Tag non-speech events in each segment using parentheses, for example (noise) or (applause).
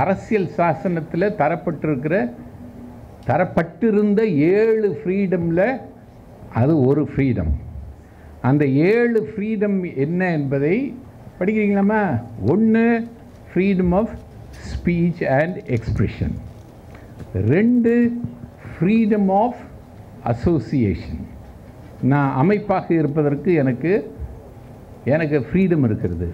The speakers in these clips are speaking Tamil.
அரசியல் சாசனத்தில் தரப்பட்டிருக்கிற தரப்பட்டிருந்த ஏழு ஃப்ரீடமில் அது ஒரு ஃப்ரீடம் அந்த ஏழு ஃப்ரீடம் என்ன என்பதை படிக்கிறீங்களாம்மா? ஒன்று freedom of speech and expression ரெண்டு ஃப்ரீடம் ஆஃப் அசோசியேஷன் நான் அமைப்பாக இருப்பதற்கு எனக்கு எனக்கு ஃப்ரீடம் இருக்கிறது.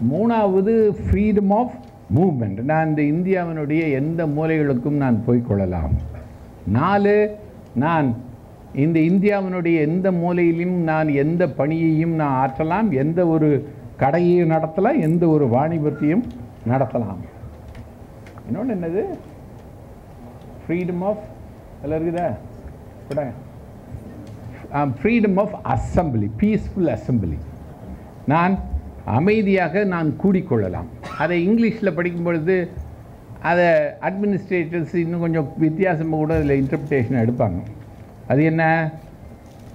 மூணாவது ஃப்ரீடம் ஆஃப் மூவ்மெண்ட் நான் இந்த இந்தியாவினுடைய எந்த மூலைகளுக்கும் நான் போய்க்கொள்ளலாம் நாலு நான் இந்த இந்தியாவினுடைய எந்த மூலையிலும் நான் எந்த பணியையும் நான் ஆற்றலாம் எந்த ஒரு கடையையும் நடத்தலாம் எந்த ஒரு வாணிபத்தையும் நடத்தலாம். இன்னொன்று என்னது? ஃப்ரீடம் ஆஃப் எல்லாம் இருக்குதா? கூட freedom of assembly peaceful assembly நான் அமைதியாக நான் கூடிக்கொள்ளலாம். அதை இங்கிலீஷில் படிக்கும் பொழுது அதை அட்மினிஸ்ட்ரேட்டர்ஸ் இன்னும் கொஞ்சம் வித்தியாசமாக கூட அதில் இன்டர்பிரிட்டேஷன் எடுப்பாங்க. அது என்ன?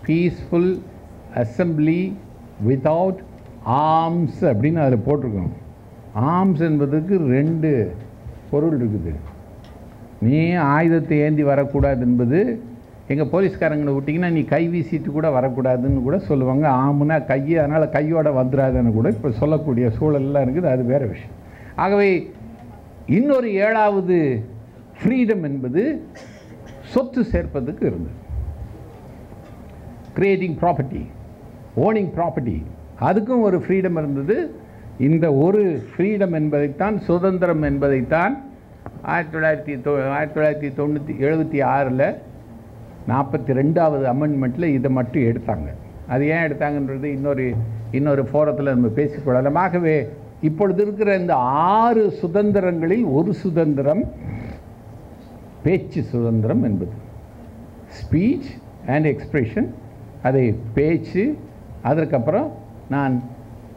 பீஸ்ஃபுல் அசம்பிளி வித்தவுட் ஆர்ம்ஸ் அப்படின்னு அதில் போட்டிருக்கோம் ஆர்ம்ஸ் என்பதுக்கு ரெண்டு பொருள் இருக்குது. நீ ஆயுதத்தை ஏந்தி வரக்கூடாது என்பது எங்கள் போலீஸ்காரங்களை விட்டிங்கன்னா நீ கை வீசிட்டு கூட வரக்கூடாதுன்னு கூட சொல்லுவாங்க. ஆமுனா கை அதனால் கையோடு வந்துடாதுன்னு கூட இப்போ சொல்லக்கூடிய சூழல்லாம் இருக்குது. அது வேறு விஷயம். ஆகவே இன்னொரு ஏழாவது ஃப்ரீடம் என்பது சொத்து சேர்ப்பதுக்கு இருந்தது. கிரியேட்டிங் ப்ராப்பர்ட்டி ஓனிங் ப்ராப்பர்ட்டி அதுக்கும் ஒரு ஃப்ரீடம் இருந்தது. இந்த ஒரு ஃப்ரீடம் என்பதைத்தான் சுதந்திரம் என்பதைத்தான் ஆயிரத்தி தொள்ளாயிரத்தி தொ ஆயிரத்தி தொள்ளாயிரத்தி தொண்ணூற்றி எழுபத்தி ஆறில் நாற்பத்தி ரெண்டாவது அமெண்ட்மெண்ட்டில் இதை மட்டும் எடுத்தாங்க. அது ஏன் எடுத்தாங்கன்றது இன்னொரு இன்னொரு ஃபோரத்தில் நம்ம பேசிக்கொள்ளலாம் ஆகவே இப்பொழுது இருக்கிற இந்த ஆறு சுதந்திரங்களில் ஒரு சுதந்திரம் பேச்சு சுதந்திரம் என்பது. ஸ்பீச் அண்ட் எக்ஸ்பிரஷன் அதை பேச்சு அதற்கப்புறம் நான்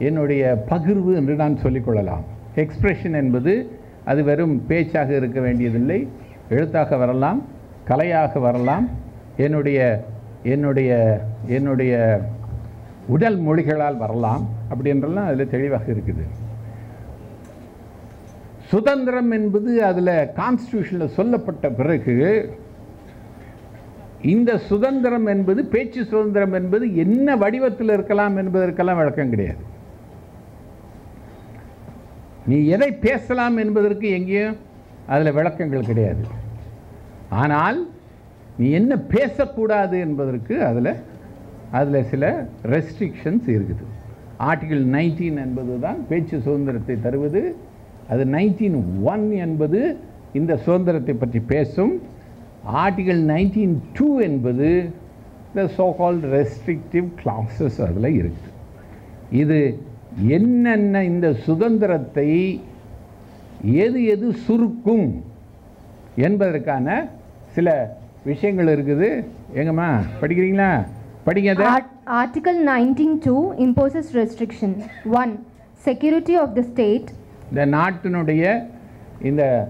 என்னுடைய பகிர்வு என்று நான் சொல்லிக்கொள்ளலாம் எக்ஸ்பிரஷன் என்பது அது வெறும் பேச்சாக இருக்க வேண்டியதில்லை எழுத்தாக வரலாம் கலையாக வரலாம் என்னுடைய என்னுடைய என்னுடைய உடல் மொழிகளால் வரலாம் அப்படின்றலாம் அதில் தெளிவாக இருக்குது. சுதந்திரம் என்பது அதில் கான்ஸ்டியூஷனில் சொல்லப்பட்ட பிறகு இந்த சுதந்திரம் என்பது பேச்சு சுதந்திரம் என்பது என்ன வடிவத்தில் இருக்கலாம் என்பதற்கெல்லாம் விளக்கம் கிடையாது. நீ எதை பேசலாம் என்பதற்கு எங்கேயும் அதில் விளக்கங்கள் கிடையாது. ஆனால் நீ என்ன பேசக்கூடாது என்பதற்கு அதில் அதில் சில ரெஸ்ட்ரிக்ஷன்ஸ் இருக்குது. ஆர்டிகிள் நைன்டீன் என்பது தான் பேச்சு சுதந்திரத்தை தருவது. அது நைன்டீன் ஒன் என்பது இந்த சுதந்திரத்தை பற்றி பேசும். ஆர்டிகிள் நைன்டீன் டூ என்பது இந்த சோகால் ரெஸ்ட்ரிக்டிவ் கிளாஸஸ் அதில் இருக்குது. இது என்னென்ன இந்த சுதந்திரத்தை எது எது சுருக்கும் என்பதற்கான சில விஷயங்கள் இருக்குது. எங்கம்மா படிக்கிறீங்களா? படிங்க Art- Article 19.2 imposes restriction. 1. Security of the state. இந்த நாட்டினுடைய இந்த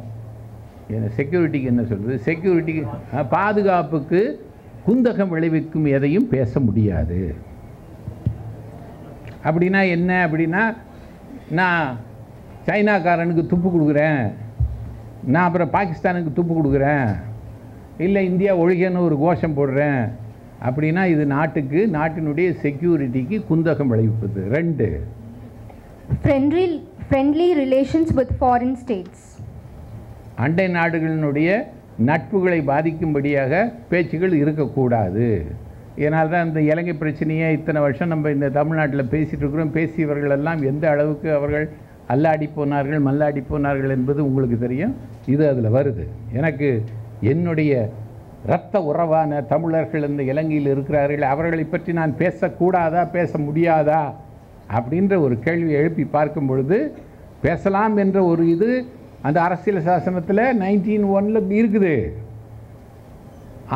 செக்யூரிட்டிக்கு என்ன சொல்கிறது செக்யூரிட்டிக்கு பாதுகாப்புக்கு குந்தகம் விளைவிக்கும் எதையும் பேச முடியாது. அப்படின்னா என்ன? அப்படின்னா நான் சைனாக்காரனுக்கு துப்பு கொடுக்குறேன். நான் அப்புறம் பாகிஸ்தானுக்கு துப்பு கொடுக்குறேன். இல்லை இந்தியா ஒழிகன்னு ஒரு கோஷம் போடுறேன். அப்படின்னா இது நாட்டுக்கு நாட்டினுடைய செக்யூரிட்டிக்கு குந்தகம் விளைவிப்பது. ரெண்டு. Friendly, friendly relations with foreign states. அண்டை நாடுகளினுடைய நட்புகளை பாதிக்கும்படியாக பேச்சுகள் இருக்கக்கூடாது. இதனால தான் இந்த இலங்கை பிரச்சனையை இத்தனை வருஷம் நம்ம இந்த தமிழ்நாட்டில் பேசிகிட்டு இருக்கிறோம். பேசியவர்கள் எல்லாம் எந்த அளவுக்கு அவர்கள் அல்லாடி போனார்கள் மல்லாடி போனார்கள் என்பது உங்களுக்கு தெரியும். இது அதில் வருது. எனக்கு என்னுடைய இரத்த உறவான தமிழர்கள் இந்த இலங்கையில் இருக்கிறார்கள் அவர்களை பற்றி நான் பேசக்கூடாதா பேச முடியாதா அப்படின்ற ஒரு கேள்வியை எழுப்பி பார்க்கும் பொழுது பேசலாம் என்ற ஒரு இது அந்த அரசியல் சாசனத்தில் நைன்டீன் ஒனில் இருக்குது.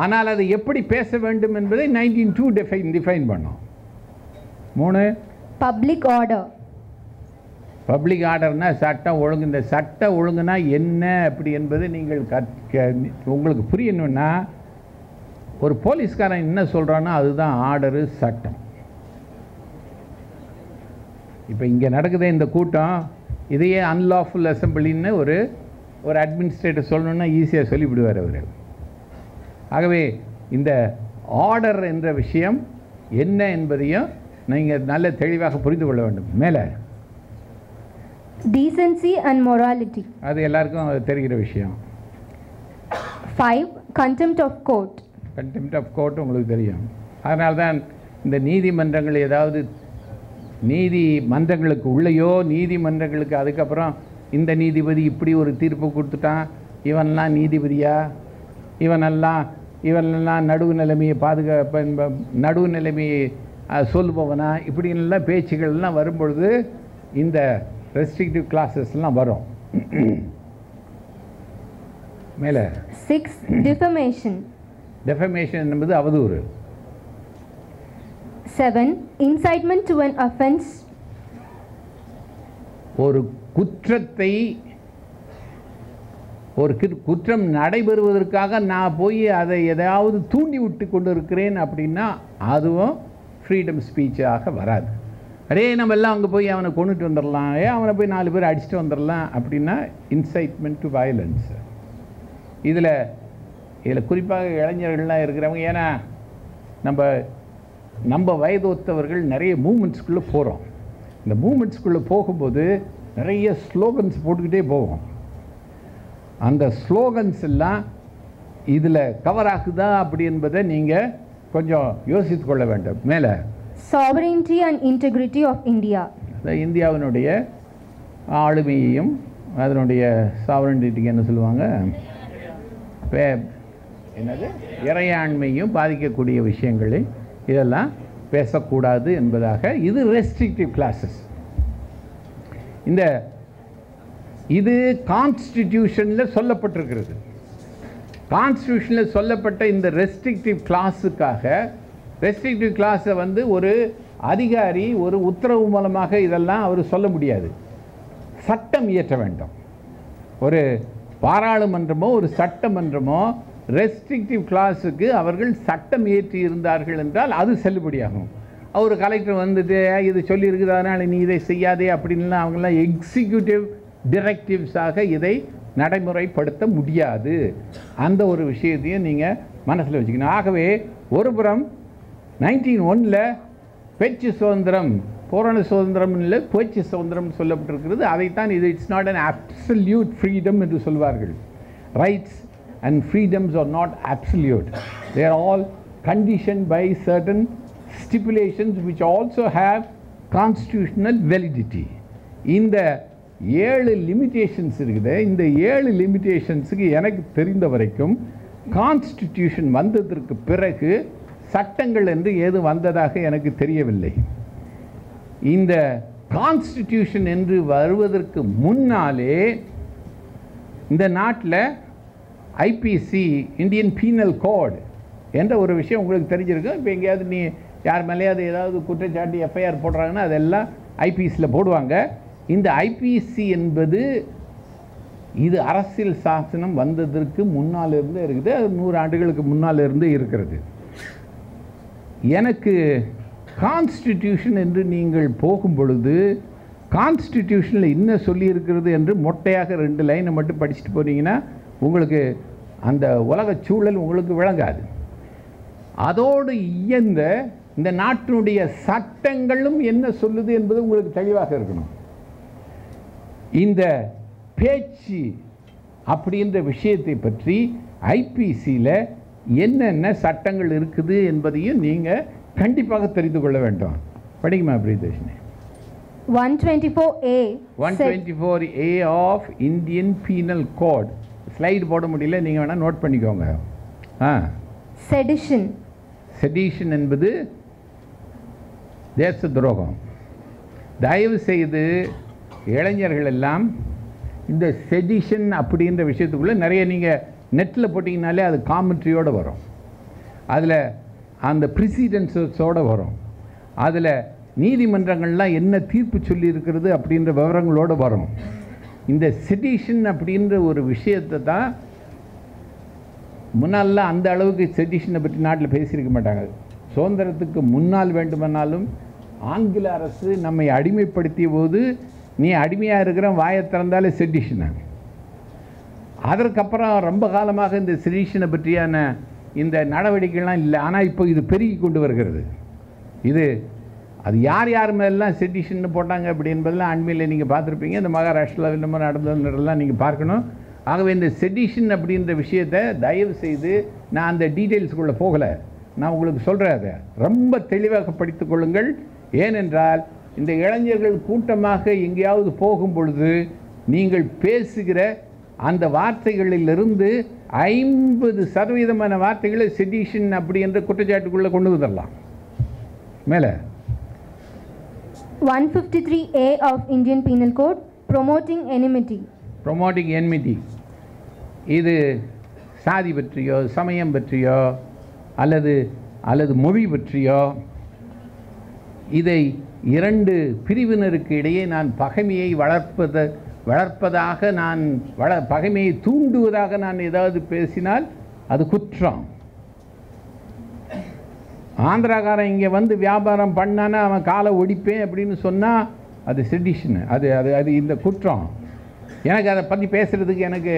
ஆனால் அதை எப்படி பேச வேண்டும் என்பதை நைன்டீன் டூ டிஃபைன் டிஃபைன் பண்ணோம். மூணு பப்ளிக் ஆர்டர் பப்ளிக் ஆர்டர்னால் சட்டம் ஒழுங்கு. இந்த சட்ட ஒழுங்குனா என்ன அப்படி என்பது நீங்கள் கற்க உங்களுக்கு புரியணும்னா ஒரு போலீஸ்காரன் என்ன சொல்கிறானோ அதுதான் ஆர்டரு சட்டம். இப்போ இங்கே நடக்குது இந்த கூட்டம். இதையே அன்லாஃபுல் அசம்பிளின்னு ஒரு ஒரு அட்மினிஸ்ட்ரேட்டர் சொல்லணுன்னா ஈஸியாக சொல்லிவிடுவார் அவர். ஆகவே இந்த ஆர்டர் என்ற விஷயம் என்ன என்பதையும் நீங்கள் நல்ல தெளிவாக புரிந்து கொள்ள வேண்டும். மேலே. Decency and morality. அது எல்லாருக்கும் தெரிகிற விஷயம் 5. Contempt of court. Contempt of court உங்களுக்கு தெரியும் அதனால தான் இந்த நீதிமன்றங்கள் ஏதாவது நீதி மன்றங்களுக்கு உள்ளேயோ நீதிமன்றங்களுக்கு அதுக்கப்புறம் இந்த நீதிபதி இப்படி ஒரு தீர்ப்பு கொடுத்துட்டான் இவன்லாம் நீதிபதியா இவனெல்லாம் இவனெல்லாம் நடுவு நிலைமையை பாதுகாப்ப நடுவு நிலைமையை சொல்லுபவனா இப்படின்லாம் பேச்சுகள்லாம் வரும்பொழுது இந்த ரெஸ்ட்ரிக்டிவ் கிளாஸஸ்லாம் வரும் மேலே 6. Defamation. டெஃபமேஷன் என்பது அவதூறு 7. Incitement to an offense. ஒரு குற்றத்தை ஒரு குற்றம் நடைபெறுவதற்காக நான் போய் அதை எதையாவது தூண்டி விட்டு கொண்டு இருக்கிறேன் அப்படின்னா அதுவும் ஃப்ரீடம் ஸ்பீச்சாக வராது அரே நம்ம எல்லாம் அங்கே போய் அவனை கொண்டுட்டு வந்துடலாம் ஏன் அவனை போய் நாலு பேர் அடிச்சுட்டு வந்துடலாம் அப்படின்னா இன்சைட்மெண்ட் டு வயலன்ஸ் இதில் இதில் குறிப்பாக இளைஞர்கள்லாம் இருக்கிறவங்க ஏன்னா நம்ம நம்ம வயது ஒத்தவர்கள் நிறைய மூமெண்ட்ஸ்குள்ளே போகிறோம் இந்த மூமெண்ட்ஸ்குள்ளே போகும்போது நிறைய ஸ்லோகன்ஸ் போட்டுக்கிட்டே போவோம். அந்த ஸ்லோகன்ஸ் எல்லாம் இதில் கவர் ஆகுதா அப்படி என்பதை நீங்கள் கொஞ்சம் யோசித்து கொள்ள வேண்டும். மேலே Sovereignty and integrity of India. இந்த இந்தியாவினுடைய ஆளுமையையும் அதனுடைய சாவரண்டிட்டிக்கு என்ன சொல்லுவாங்க? பே என்னது? இறையாண்மையும் பாதிக்கக்கூடிய விஷயங்களை இதெல்லாம் பேசக்கூடாது என்பதாக இது ரெஸ்ட்ரிக்டிவ் கிளாஸஸ் இந்த இது கான்ஸ்டிடியூஷனில் சொல்லப்பட்டிருக்கிறது. கான்ஸ்டியூஷனில் சொல்லப்பட்ட இந்த ரெஸ்ட்ரிக்டிவ் கிளாஸுக்காக ரெஸ்ட்ரிக்டிவ் கிளாஸை வந்து ஒரு அதிகாரி ஒரு உத்தரவு மூலமாக இதெல்லாம் அவர் சொல்ல முடியாது. சட்டம் இயற்ற வேண்டும். ஒரு பாராளுமன்றமோ ஒரு சட்டமன்றமோ ரெஸ்ட்ரிக்டிவ் கிளாஸுக்கு அவர்கள் சட்டம் இயற்றி இருந்தார்கள் என்றால் அது செல்லுபடியாகும். அவர் கலெக்டர் வந்துட்டு இது சொல்லியிருக்குது அதனால் நீ இதை செய்யாதே அப்படின்லாம் அவங்களாம் எக்ஸிக்யூட்டிவ் டிரெக்டிவ்ஸாக இதை நடைமுறைப்படுத்த முடியாது. அந்த ஒரு விஷயத்தையும் நீங்கள் மனசில் வச்சுக்கணும். ஆகவே ஒரு புறம் நைன்டீன் ஒன்னில் பேச்சு சுதந்திரம் பூரண சுதந்திரம் இல்லை பேச்சு சுதந்திரம் சொல்லப்பட்டிருக்கிறது. அதைத்தான் இது it's not an absolute freedom என்று சொல்வார்கள். Rights and freedoms are not absolute they are all condition by certain stipulations which also have constitutional validity இந்த ஏழு லிமிட்டேஷன்ஸ் இருக்குது. இந்த ஏழு லிமிட்டேஷன்ஸுக்கு எனக்கு தெரிந்த வரைக்கும் கான்ஸ்டிடியூஷன் வந்ததற்கு பிறகு சட்டங்கள் என்று ஏதும் வந்ததாக எனக்கு தெரியவில்லை. இந்த கான்ஸ்டிடியூஷன் என்று வருவதற்கு முன்னாலே இந்த நாட்டில் ஐபிசி இந்தியன் பீனல் கோட் என்ற ஒரு விஷயம் உங்களுக்கு தெரிஞ்சிருக்கும். இப்போ எங்கேயாவது நீ யார் மேலேயாவது ஏதாவது குற்றச்சாட்டு எஃப்ஐஆர் போடுறாங்கன்னா அதெல்லாம் ஐபிசியில் போடுவாங்க. இந்த ஐபிசி என்பது இது அரசியல் சாசனம் வந்ததற்கு முன்னால் இருந்தே இருக்குது. அது நூறு ஆண்டுகளுக்கு முன்னால் இருந்தே இருக்கிறது. எனக்கு கான்ஸ்டிடியூஷன் என்று நீங்கள் போகும் பொழுது கான்ஸ்டிடியூஷனில் என்ன சொல்லியிருக்கிறது என்று மொட்டையாக ரெண்டு லைனை மட்டும் படிச்சுட்டு போனீங்கன்னா உங்களுக்கு அந்த உலக சூழல் உங்களுக்கு விளங்காது. அதோடு இயந்த இந்த நாட்டினுடைய சட்டங்களும் என்ன சொல்லுது என்பது உங்களுக்கு தெளிவாக இருக்கணும். இந்த பேச்சு அப்படின்ற விஷயத்தை பற்றி ஐபிசியில் என்னென்ன சட்டங்கள் இருக்குது என்பதையும் நீங்கள் கண்டிப்பாக தெரிந்து கொள்ள வேண்டும். படிக்குமா Priyadarshini 124A. One said- twenty four A of Indian penal code slide போட முடியல நீங்கள் வேணால் நோட் பண்ணிக்கோங்க. ஆ. Sedition. செடிஷன் என்பது தேச துரோகம். தயவு செய்து இளைஞர்கள் எல்லாம் இந்த செடிஷன் அப்படின்ற விஷயத்துக்குள்ளே நிறைய நீங்கள் நெட்டில் போட்டிங்கனாலே அது காமெண்ட்ரியோடு வரும். அதில் அந்த ப்ரிசிடென்சஸோடு வரும். அதில் நீதிமன்றங்கள்லாம் என்ன தீர்ப்பு சொல்லியிருக்கிறது அப்படின்ற விவரங்களோடு வரும். இந்த செடிஷன் அப்படின்ற ஒரு விஷயத்தை தான் முன்னால்லாம் அந்த அளவுக்கு செடிஷனை பற்றி நாட்டில் பேசியிருக்க மாட்டாங்க. சுதந்திரத்துக்கு முன்னால் வேண்டுமானாலும் ஆங்கில அரசு நம்மை அடிமைப்படுத்திய போது நீ அடிமையாக இருக்கிற வாயை திறந்தாலே செடிஷனாங்க அதற்கப்புறம் ரொம்ப காலமாக இந்த செடிஷனை பற்றியான இந்த நடவடிக்கைகள்லாம் இல்லை. ஆனால் இப்போ இது பெருகி கொண்டு வருகிறது. இது அது யார் யார் மேலாம் செடிஷன் போட்டாங்க அப்படி என்பதெல்லாம் அண்மையில் நீங்கள் பார்த்துருப்பீங்க. இந்த மகாராஷ்டிராவில் என்னமோ நடந்ததுன்றதெல்லாம் நீங்கள் பார்க்கணும். ஆகவே இந்த செடிஷன் அப்படின்ற விஷயத்தை தயவு செய்து நான் அந்த டீட்டெயில்ஸுக்குள்ளே போகலை. நான் உங்களுக்கு சொல்கிறேன் அதை. ரொம்ப தெளிவாக படித்து கொள்ளுங்கள். ஏனென்றால் இந்த இளைஞர்கள் கூட்டமாக எங்கேயாவது போகும் பொழுது நீங்கள் பேசுகிற அந்த வார்த்தைகளிலிருந்து ஐம்பது சதவீதமான வார்த்தைகளை செடிஷன் அப்படி என்ற குற்றச்சாட்டுக்குள்ளே கொண்டு வந்துடலாம். மேலே. 153A of Indian Penal Code promoting enmity. Promoting enmity இது சாதி பற்றியோ சமயம் பற்றியோ அல்லது அல்லது மொழி பற்றியோ இதை இரண்டு பிரிவினருக்கு இடையே நான் பகைமையை வளர்ப்பத வளர்ப்பதாக நான் வள பகைமையை தூண்டுவதாக நான் ஏதாவது பேசினால் அது குற்றம். ஆந்திராக்காரன் இங்கே வந்து வியாபாரம் பண்ணானா அவன் காலை ஒடிப்பேன் அப்படின்னு சொன்னால் அது செடிஷனு அது அது அது இந்த குற்றம். எனக்கு அதை பற்றி பேசுகிறதுக்கு எனக்கு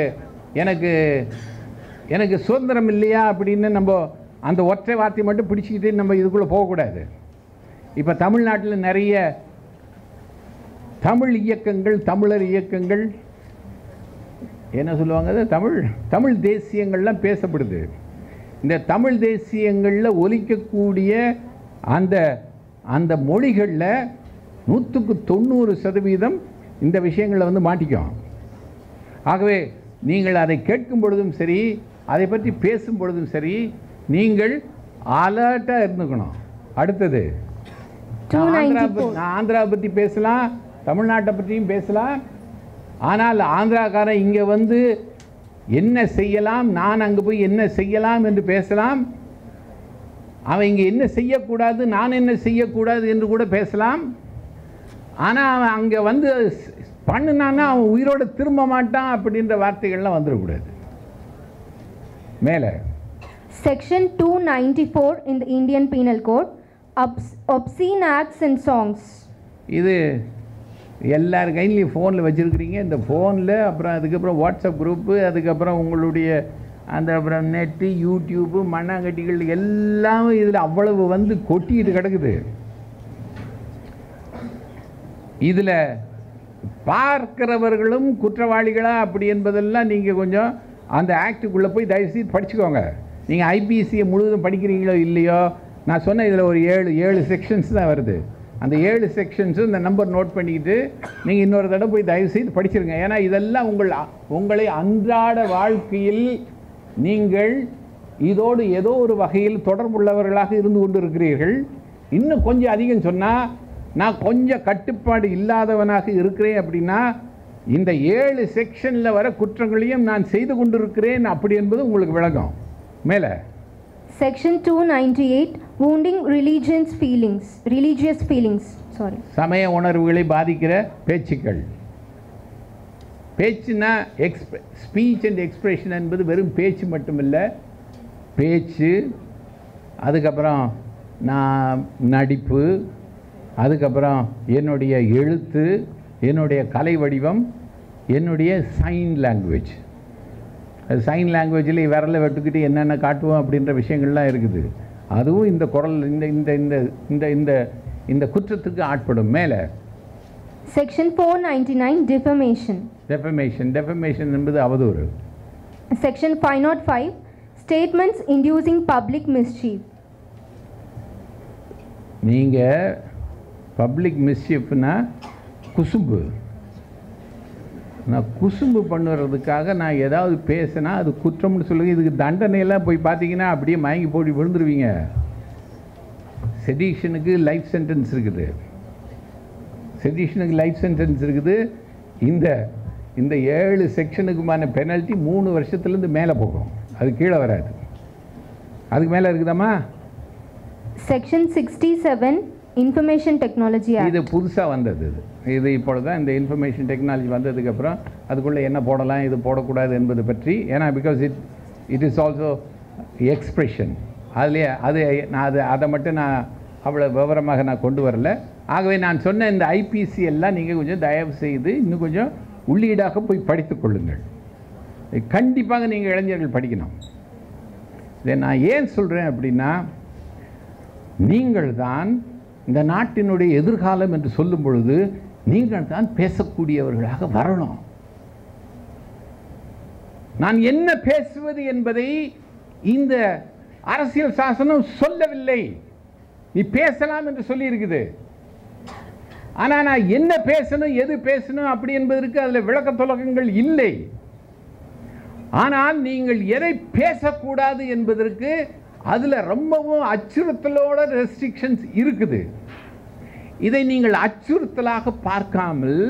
எனக்கு எனக்கு சுதந்திரம் இல்லையா அப்படின்னு நம்ம அந்த ஒற்றை வார்த்தையை மட்டும் பிடிச்சிக்கிட்டு நம்ம இதுக்குள்ளே போகக்கூடாது. இப்போ தமிழ்நாட்டில் நிறைய தமிழ் இயக்கங்கள் தமிழர் இயக்கங்கள். என்ன சொல்லுவாங்க தமிழ் தமிழ் தேசியங்கள்லாம் பேசப்படுது. இந்த தமிழ் தேசியங்களில் ஒலிக்கக்கூடிய அந்த அந்த மொழிகளில் நூற்றுக்கு தொண்ணூறு சதவீதம் இந்த விஷயங்களை வந்து மாட்டிக்கும். ஆகவே நீங்கள் அதை கேட்கும் பொழுதும் சரி அதை பற்றி பேசும் பொழுதும் சரி நீங்கள் அலர்ட்டாக இருந்துக்கணும். அடுத்தது நான் ஆந்திரா 294. பத்தி- நான் ஆந்திரா பற்றி பேசலாம் தமிழ்நாட்டை பற்றியும் பேசலாம். ஆனால் ஆந்திராக்காரன் இங்கே வந்து என்ன செய்யலாம் நான் அங்கே போய் என்ன செய்யலாம் என்று பேசலாம். அவன் இங்கே என்ன செய்யக்கூடாது நான் என்ன செய்யக்கூடாது என்று கூட பேசலாம். ஆனால் அவன் அங்கே வந்து பண்ணுனான்னா அவன் உயிரோட திரும்ப மாட்டான் அப்படின்ற வார்த்தைகள்லாம் வந்துடக்கூடாது. மேலே. Section 294 in the Indian Penal Code obs- obscene acts and songs. இது எல்லார் கையிலையும் ஃபோனில் வச்சுருக்கிறீங்க. இந்த ஃபோனில் அப்புறம் அதுக்கப்புறம் வாட்ஸ்அப் குரூப்பு அதுக்கப்புறம் உங்களுடைய அந்த அப்புறம் நெட்டு யூடியூப்பு மண்ணாங்கட்டிகள் எல்லாமே இதில் அவ்வளவு வந்து கொட்டிக்கிட்டு கிடக்குது. இதில் பார்க்கிறவர்களும் குற்றவாளிகளா? அப்படி என்பதெல்லாம் நீங்கள் கொஞ்சம் அந்த ஆக்டுக்குள்ளே போய் தயவுசெய்து படிச்சுக்கோங்க. நீங்கள் ஐபிசியை முழுவதும் படிக்கிறீங்களோ இல்லையோ? நான் சொன்ன இதில் ஒரு ஏழு ஏழு செக்ஷன்ஸ் தான் வருது. அந்த ஏழு செக்ஷன்ஸும் இந்த நம்பர் நோட் பண்ணிக்கிட்டு நீங்கள் இன்னொரு தடவை போய் தயவுசெய்து படிச்சிருங்க. ஏன்னா இதெல்லாம் உங்கள் உங்களை அன்றாட வாழ்க்கையில் நீங்கள் இதோடு ஏதோ ஒரு வகையில் தொடர்புள்ளவர்களாக இருந்து கொண்டு இருக்கிறீர்கள் இன்னும் கொஞ்சம் அதிகம் சொன்னால் நான் கொஞ்சம் கட்டுப்பாடு இல்லாதவனாக இருக்கிறேன் அப்படின்னா இந்த ஏழு செக்ஷனில் வர குற்றங்களையும் நான் செய்து கொண்டிருக்கிறேன். அப்படி என்பது உங்களுக்கு விளங்கும் மேலே. Section two ninety eight wounding religions feelings, religious feelings. Sorry. சமய உணர்வுகளை பாதிக்கிற பேச்சுக்கள் பேச்சுனா எக்ஸ்ப ஸ்பீச் அண்ட் எக்ஸ்பிரஷன் என்பது வெறும் பேச்சு மட்டுமில்ல பேச்சு அதுக்கப்புறம் நான் நடிப்பு அதுக்கப்புறம் என்னுடைய எழுத்து என்னுடைய கலை வடிவம் என்னுடைய சைன் லாங்குவேஜ் சைன் லாங்குவேஜில் விரலை வெட்டுக்கிட்டு என்னென்ன காட்டுவோம் அப்படின்ற விஷயங்கள்லாம் இருக்குது அதுவும் இந்த குரல் இந்த இந்த இந்த இந்த இந்த இந்த குற்றத்துக்கு ஆட்படும். மேலே. Section 499 defamation. டெஃபமேஷன் டெஃபமேஷன் என்பது அவதூறு. Section 505 statements inducing public mischief. நீங்கள் பப்ளிக் மிஸ்ஷிப்னா குசும்பு. நான் குசும்பு பண்ணுறதுக்காக நான் ஏதாவது பேசினா அது குற்றம்னு சொல்லுங்கள் இதுக்கு தண்டனையெல்லாம் போய் பார்த்தீங்கன்னா அப்படியே மயங்கி போடி விழுந்துருவீங்க. செடிஷனுக்கு லைஃப் சென்டென்ஸ் இருக்குது. செடிஷனுக்கு லைஃப் சென்டென்ஸ் இருக்குது. இந்த இந்த ஏழு செக்ஷனுக்குமான பெனல்ட்டி மூணு வருஷத்துலேருந்து மேலே போகும். அது கீழே வராது. அதுக்கு மேலே இருக்குதாம்மா? Section sixty seven information technology இது புதுசாக வந்தது இது. இது இப்பொழுது தான் இந்த இன்ஃபர்மேஷன் டெக்னாலஜி வந்ததுக்கப்புறம் அதுக்குள்ளே என்ன போடலாம் இது போடக்கூடாது என்பது பற்றி ஏன்னா because it it is also expression அதுலேயே அது நான் அது அதை மட்டும் நான் அவ்வளோ விவரமாக நான் கொண்டு வரல. ஆகவே நான் சொன்ன இந்த ஐபிசி எல்லாம் நீங்கள் கொஞ்சம் தயவு செய்து இன்னும் கொஞ்சம் உள்ளீடாக போய் படித்துக் கொள்ளுங்கள். கண்டிப்பாக நீங்கள் இளைஞர்கள் படிக்கணும். இதை நான் ஏன் சொல்கிறேன் அப்படின்னா நீங்கள் தான் இந்த நாட்டினுடைய எதிர்காலம் என்று சொல்லும் பொழுது நீங்கள் தான் பேசக்கூடியவர்களாக வரணும். நான் என்ன பேசுவது என்பதை இந்த அரசியல் சாசனம் சொல்லவில்லை. நீ பேசலாம் என்று சொல்லியிருக்குது. ஆனால் நான் என்ன பேசணும் எது பேசணும் அப்படி என்பதற்கு அதில் விளக்க துலகங்கள் இல்லை. ஆனால் நீங்கள் எதை பேசக்கூடாது என்பதற்கு அதில் ரொம்பவும் அச்சுறுத்தலோட ரெஸ்ட்ரிக்ஷன்ஸ் இருக்குது. இதை நீங்கள் அச்சுறுத்தலாக பார்க்காமல்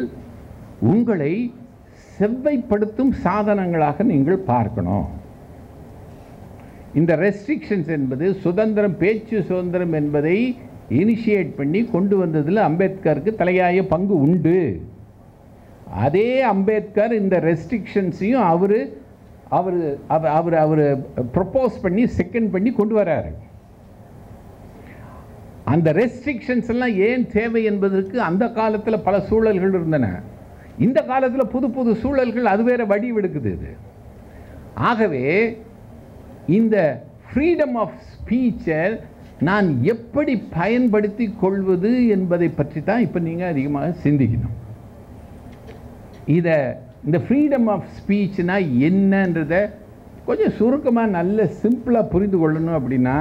உங்களை செவ்வைப்படுத்தும் சாதனங்களாக நீங்கள் பார்க்கணும். இந்த ரெஸ்ட்ரிக்ஷன்ஸ் என்பது சுதந்திரம் பேச்சு சுதந்திரம் என்பதை இனிஷியேட் பண்ணி கொண்டு வந்ததில் அம்பேத்கருக்கு தலையாய பங்கு உண்டு. அதே அம்பேத்கர் இந்த ரெஸ்ட்ரிக்ஷன்ஸையும் அவர் அவர் அவர் அவர் ப்ரப்போஸ் பண்ணி செகண்ட் பண்ணி கொண்டு வராரு. அந்த ரெஸ்ட்ரிக்ஷன்ஸ் எல்லாம் ஏன் தேவை என்பதற்கு அந்த காலத்தில் பல சூழல்கள் இருந்தன. இந்த காலத்தில் புது புது சூழல்கள் அது வேற வடிவெடுக்குது இது. ஆகவே இந்த ஃப்ரீடம் ஆஃப் ஸ்பீச்சை நான் எப்படி பயன்படுத்தி கொள்வது என்பதை பற்றி தான் இப்போ நீங்கள் அதிகமாக சிந்திக்கணும். இதை இந்த ஃப்ரீடம் ஆஃப் ஸ்பீச்னா என்னன்றதை கொஞ்சம் சுருக்கமாக நல்ல சிம்பிளாக புரிந்து கொள்ளணும் அப்படின்னா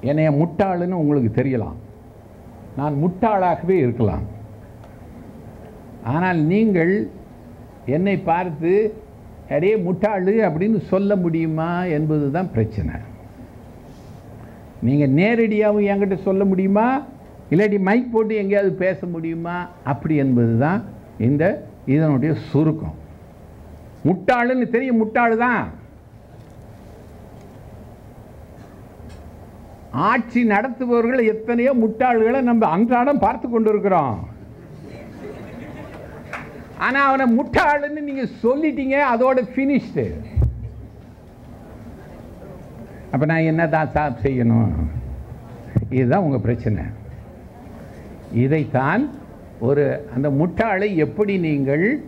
என்னைய முட்டாளுன்னு உங்களுக்கு தெரியலாம். நான் முட்டாளாகவே இருக்கலாம். ஆனால் நீங்கள் என்னை பார்த்து அடே முட்டாளு அப்படின்னு சொல்ல முடியுமா என்பது தான் பிரச்சனை. நீங்கள் நேரடியாகவும் என்கிட்ட சொல்ல முடியுமா? இல்லாட்டி மைக் போட்டு எங்கேயாவது பேச முடியுமா? அப்படி என்பது தான் இந்த இதனுடைய சுருக்கம். முட்டாளுன்னு தெரியும் முட்டாளு தான் ஆட்சி நடத்துபவர்கள் எத்தனையோ முட்டாள்களை நம்ம அன்றாடம் பார்த்து கொண்டு இருக்கிறோம் அவனை முட்டாளுன்னு நீங்கள் சொல்லிட்டீங்க அதோட ஃபினிஷ்டு அப்போ நான் என்ன தான் சாப் செய்யணும்? இதுதான் உங்கள் பிரச்சனை. இதைத்தான் ஒரு அந்த முட்டாளை எப்படி நீங்கள்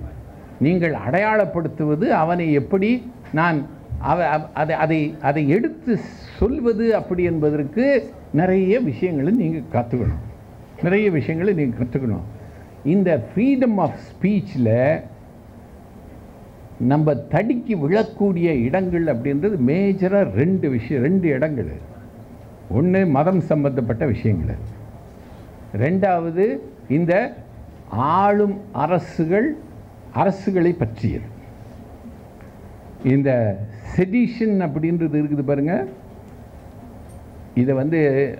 நீங்கள் அடையாளப்படுத்துவது அவனை எப்படி நான் அவ அதை அதை அதை எடுத்து சொல்வது அப்படி என்பதற்கு நிறைய விஷயங்களை நீங்கள் கற்றுக்கணும் நிறைய விஷயங்களை நீங்கள் கற்றுக்கணும் இந்த ஃப்ரீடம் ஆஃப் ஸ்பீச்சில் நம்ம தடுக்கி விழக்கூடிய இடங்கள் அப்படின்றது மேஜராக ரெண்டு விஷயம் ரெண்டு இடங்கள். ஒன்று மதம் சம்பந்தப்பட்ட விஷயங்கள். ரெண்டாவது இந்த ஆளும் அரசுகள் அரசுகளை பற்றியது. இந்த செடிஷன் அப்படின்றது இருக்குது பாருங்க. இதை வந்து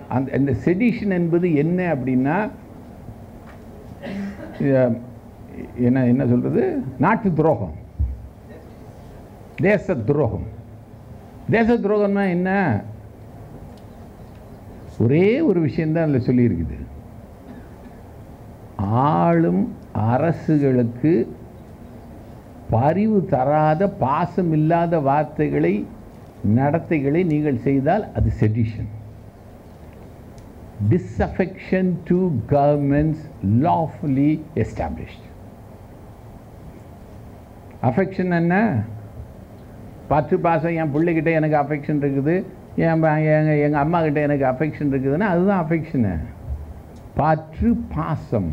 அந்த இந்த செடிஷன் என்பது என்ன அப்படின்னா என்ன என்ன சொல்றது? நாட்டு துரோகம். தேச துரோகம். தேச துரோகம்னா என்ன? ஒரே ஒரு விஷயந்தான் அதில் சொல்லியிருக்குது. ஆளும் அரசுகளுக்கு பரிவு தராத பாசம் இல்லாத வார்த்தைகளை நடத்தைகளை நீங்கள் செய்தால் அது sedition disaffection to governments lawfully established affection என்ன? பத்து பாசம் என் பிள்ளைகிட்ட எனக்கு அஃபெக்ஷன் இருக்குது என் எங்கள் எங்கள் அம்மா கிட்ட எனக்கு அஃபெக்ஷன் இருக்குதுன்னா அதுதான் அஃபெக்ஷனு பற்று பாசம்.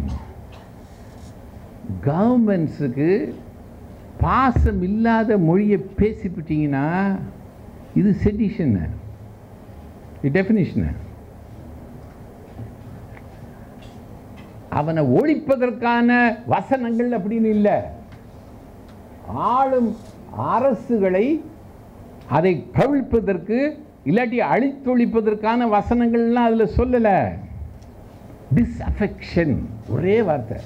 கவர்மெண்ட்ஸுக்கு பாசம் இல்லாத மொழியை பேசிவிட்டிங்கன்னா இது செடிஷனு இது டெஃபினிஷனு அவனை ஒழிப்பதற்கான வசனங்கள் அப்படின்னு இல்லை. ஆளும் அரசுகளை அதை கவிழ்ப்பதற்கு இல்லாட்டி அழித்தொழிப்பதற்கான வசனங்கள்லாம் அதில் சொல்லலை. டிஸ்அஃபெக்ஷன் ஒரே வார்த்தை.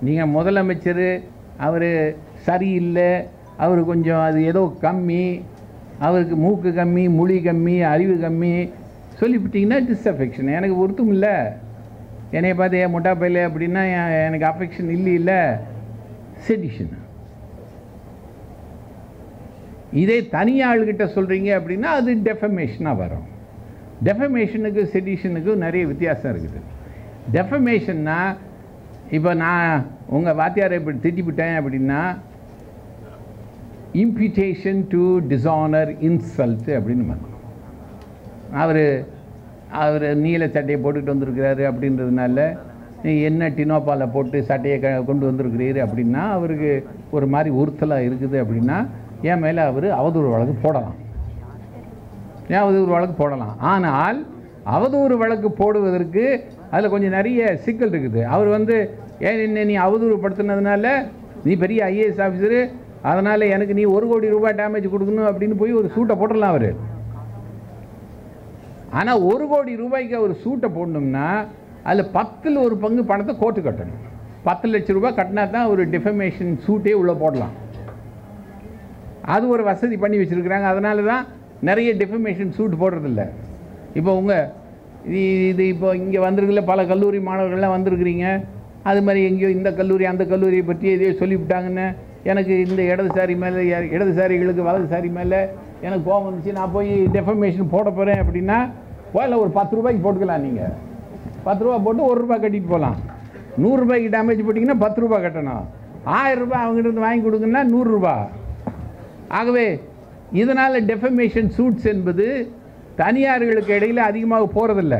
நீங்கள் முதலமைச்சர் அவர் சரியில்லை அவர் கொஞ்சம் அது ஏதோ கம்மி அவருக்கு மூக்கு கம்மி மொழி கம்மி அறிவு கம்மி சொல்லிவிட்டீங்கன்னா டிஸ்அஃபெக்ஷன் எனக்கு ஒருத்தும் இல்லை. என்னைய பார்த்து ஏன் முட்டா பையில அப்படின்னா எனக்கு அஃபெக்ஷன் இல்லை இல்லை செடிஷன் இதே தனி சொல்கிறீங்க அப்படின்னா அது டெஃபமேஷனாக வரும். டெஃபமேஷனுக்கு செடிஷனுக்கும் நிறைய வித்தியாசம் இருக்குது. டெஃபமேஷன்னா இப்போ நான் உங்கள் வாத்தியாரை இப்படி திட்டிவிட்டேன் அப்படின்னா இம்பியூட்டேஷன் டு டிஸானர் இன்சல்ட் அப்படின்னு அவர் அவர் நீல சட்டையை போட்டுக்கிட்டு வந்திருக்கிறாரு அப்படின்றதுனால நீ என்ன டினோபாலை போட்டு சட்டையை க கொண்டு வந்திருக்கிறீரு அப்படின்னா அவருக்கு ஒரு மாதிரி உறுத்தலாக இருக்குது அப்படின்னா என் மேலே அவர் அவதூறு வழக்கு போடலாம். ஏன் அவதூறு வழக்கு போடலாம். ஆனால் அவதூறு வழக்கு போடுவதற்கு அதில் கொஞ்சம் நிறைய சிக்கல் இருக்குது. அவர் வந்து ஏன் என்ன நீ அவதூறு படுத்தினதுனால நீ பெரிய ஐஏஎஸ் ஆஃபீஸரு அதனால் எனக்கு நீ ஒரு கோடி ரூபாய் டேமேஜ் கொடுக்கணும் அப்படின்னு போய் ஒரு சூட்டை போட்டுடலாம் அவர். ஆனால் ஒரு கோடி ரூபாய்க்கு அவர் சூட்டை போடணும்னா அதில் பத்தில் ஒரு பங்கு பணத்தை கோர்ட்டு கட்டணும். பத்து லட்ச ரூபாய் கட்டினா தான் ஒரு டிஃபமேஷன் சூட்டே உள்ளே போடலாம். அது ஒரு வசதி பண்ணி வச்சுருக்குறாங்க. அதனால தான் நிறைய டிஃபமேஷன் சூட் போடுறதில்ல. இப்போ உங்கள் இது இது இப்போ இங்கே வந்திருக்குல்ல பல கல்லூரி மாணவர்கள்லாம் வந்திருக்கிறீங்க. அது மாதிரி எங்கேயோ இந்த கல்லூரி அந்த கல்லூரியை பற்றி எதையோ சொல்லிவிட்டாங்கன்னு எனக்கு இந்த இடதுசாரி மேலே இடதுசாரிகளுக்கு வலதுசாரி மேலே எனக்கு கோபம் வந்துச்சு. நான் போய் டெஃபமேஷன் போட போகிறேன் அப்படின்னா போயில ஒரு பத்து ரூபாய்க்கு போட்டுக்கலாம் நீங்கள் பத்து ரூபா போட்டு ஒரு ரூபாய் கட்டிட்டு போகலாம். நூறுரூபாய்க்கு டேமேஜ் போட்டிங்கன்னா பத்து ரூபா கட்டணும். ஆயிரம் ரூபாய் அவங்ககிட்ட இருந்து வாங்கி கொடுங்கன்னா நூறுரூபா ஆகவே இதனால் டெஃபமேஷன் சூட்ஸ் என்பது தனியார்களுக்கு இடையில் அதிகமாக போகிறதில்ல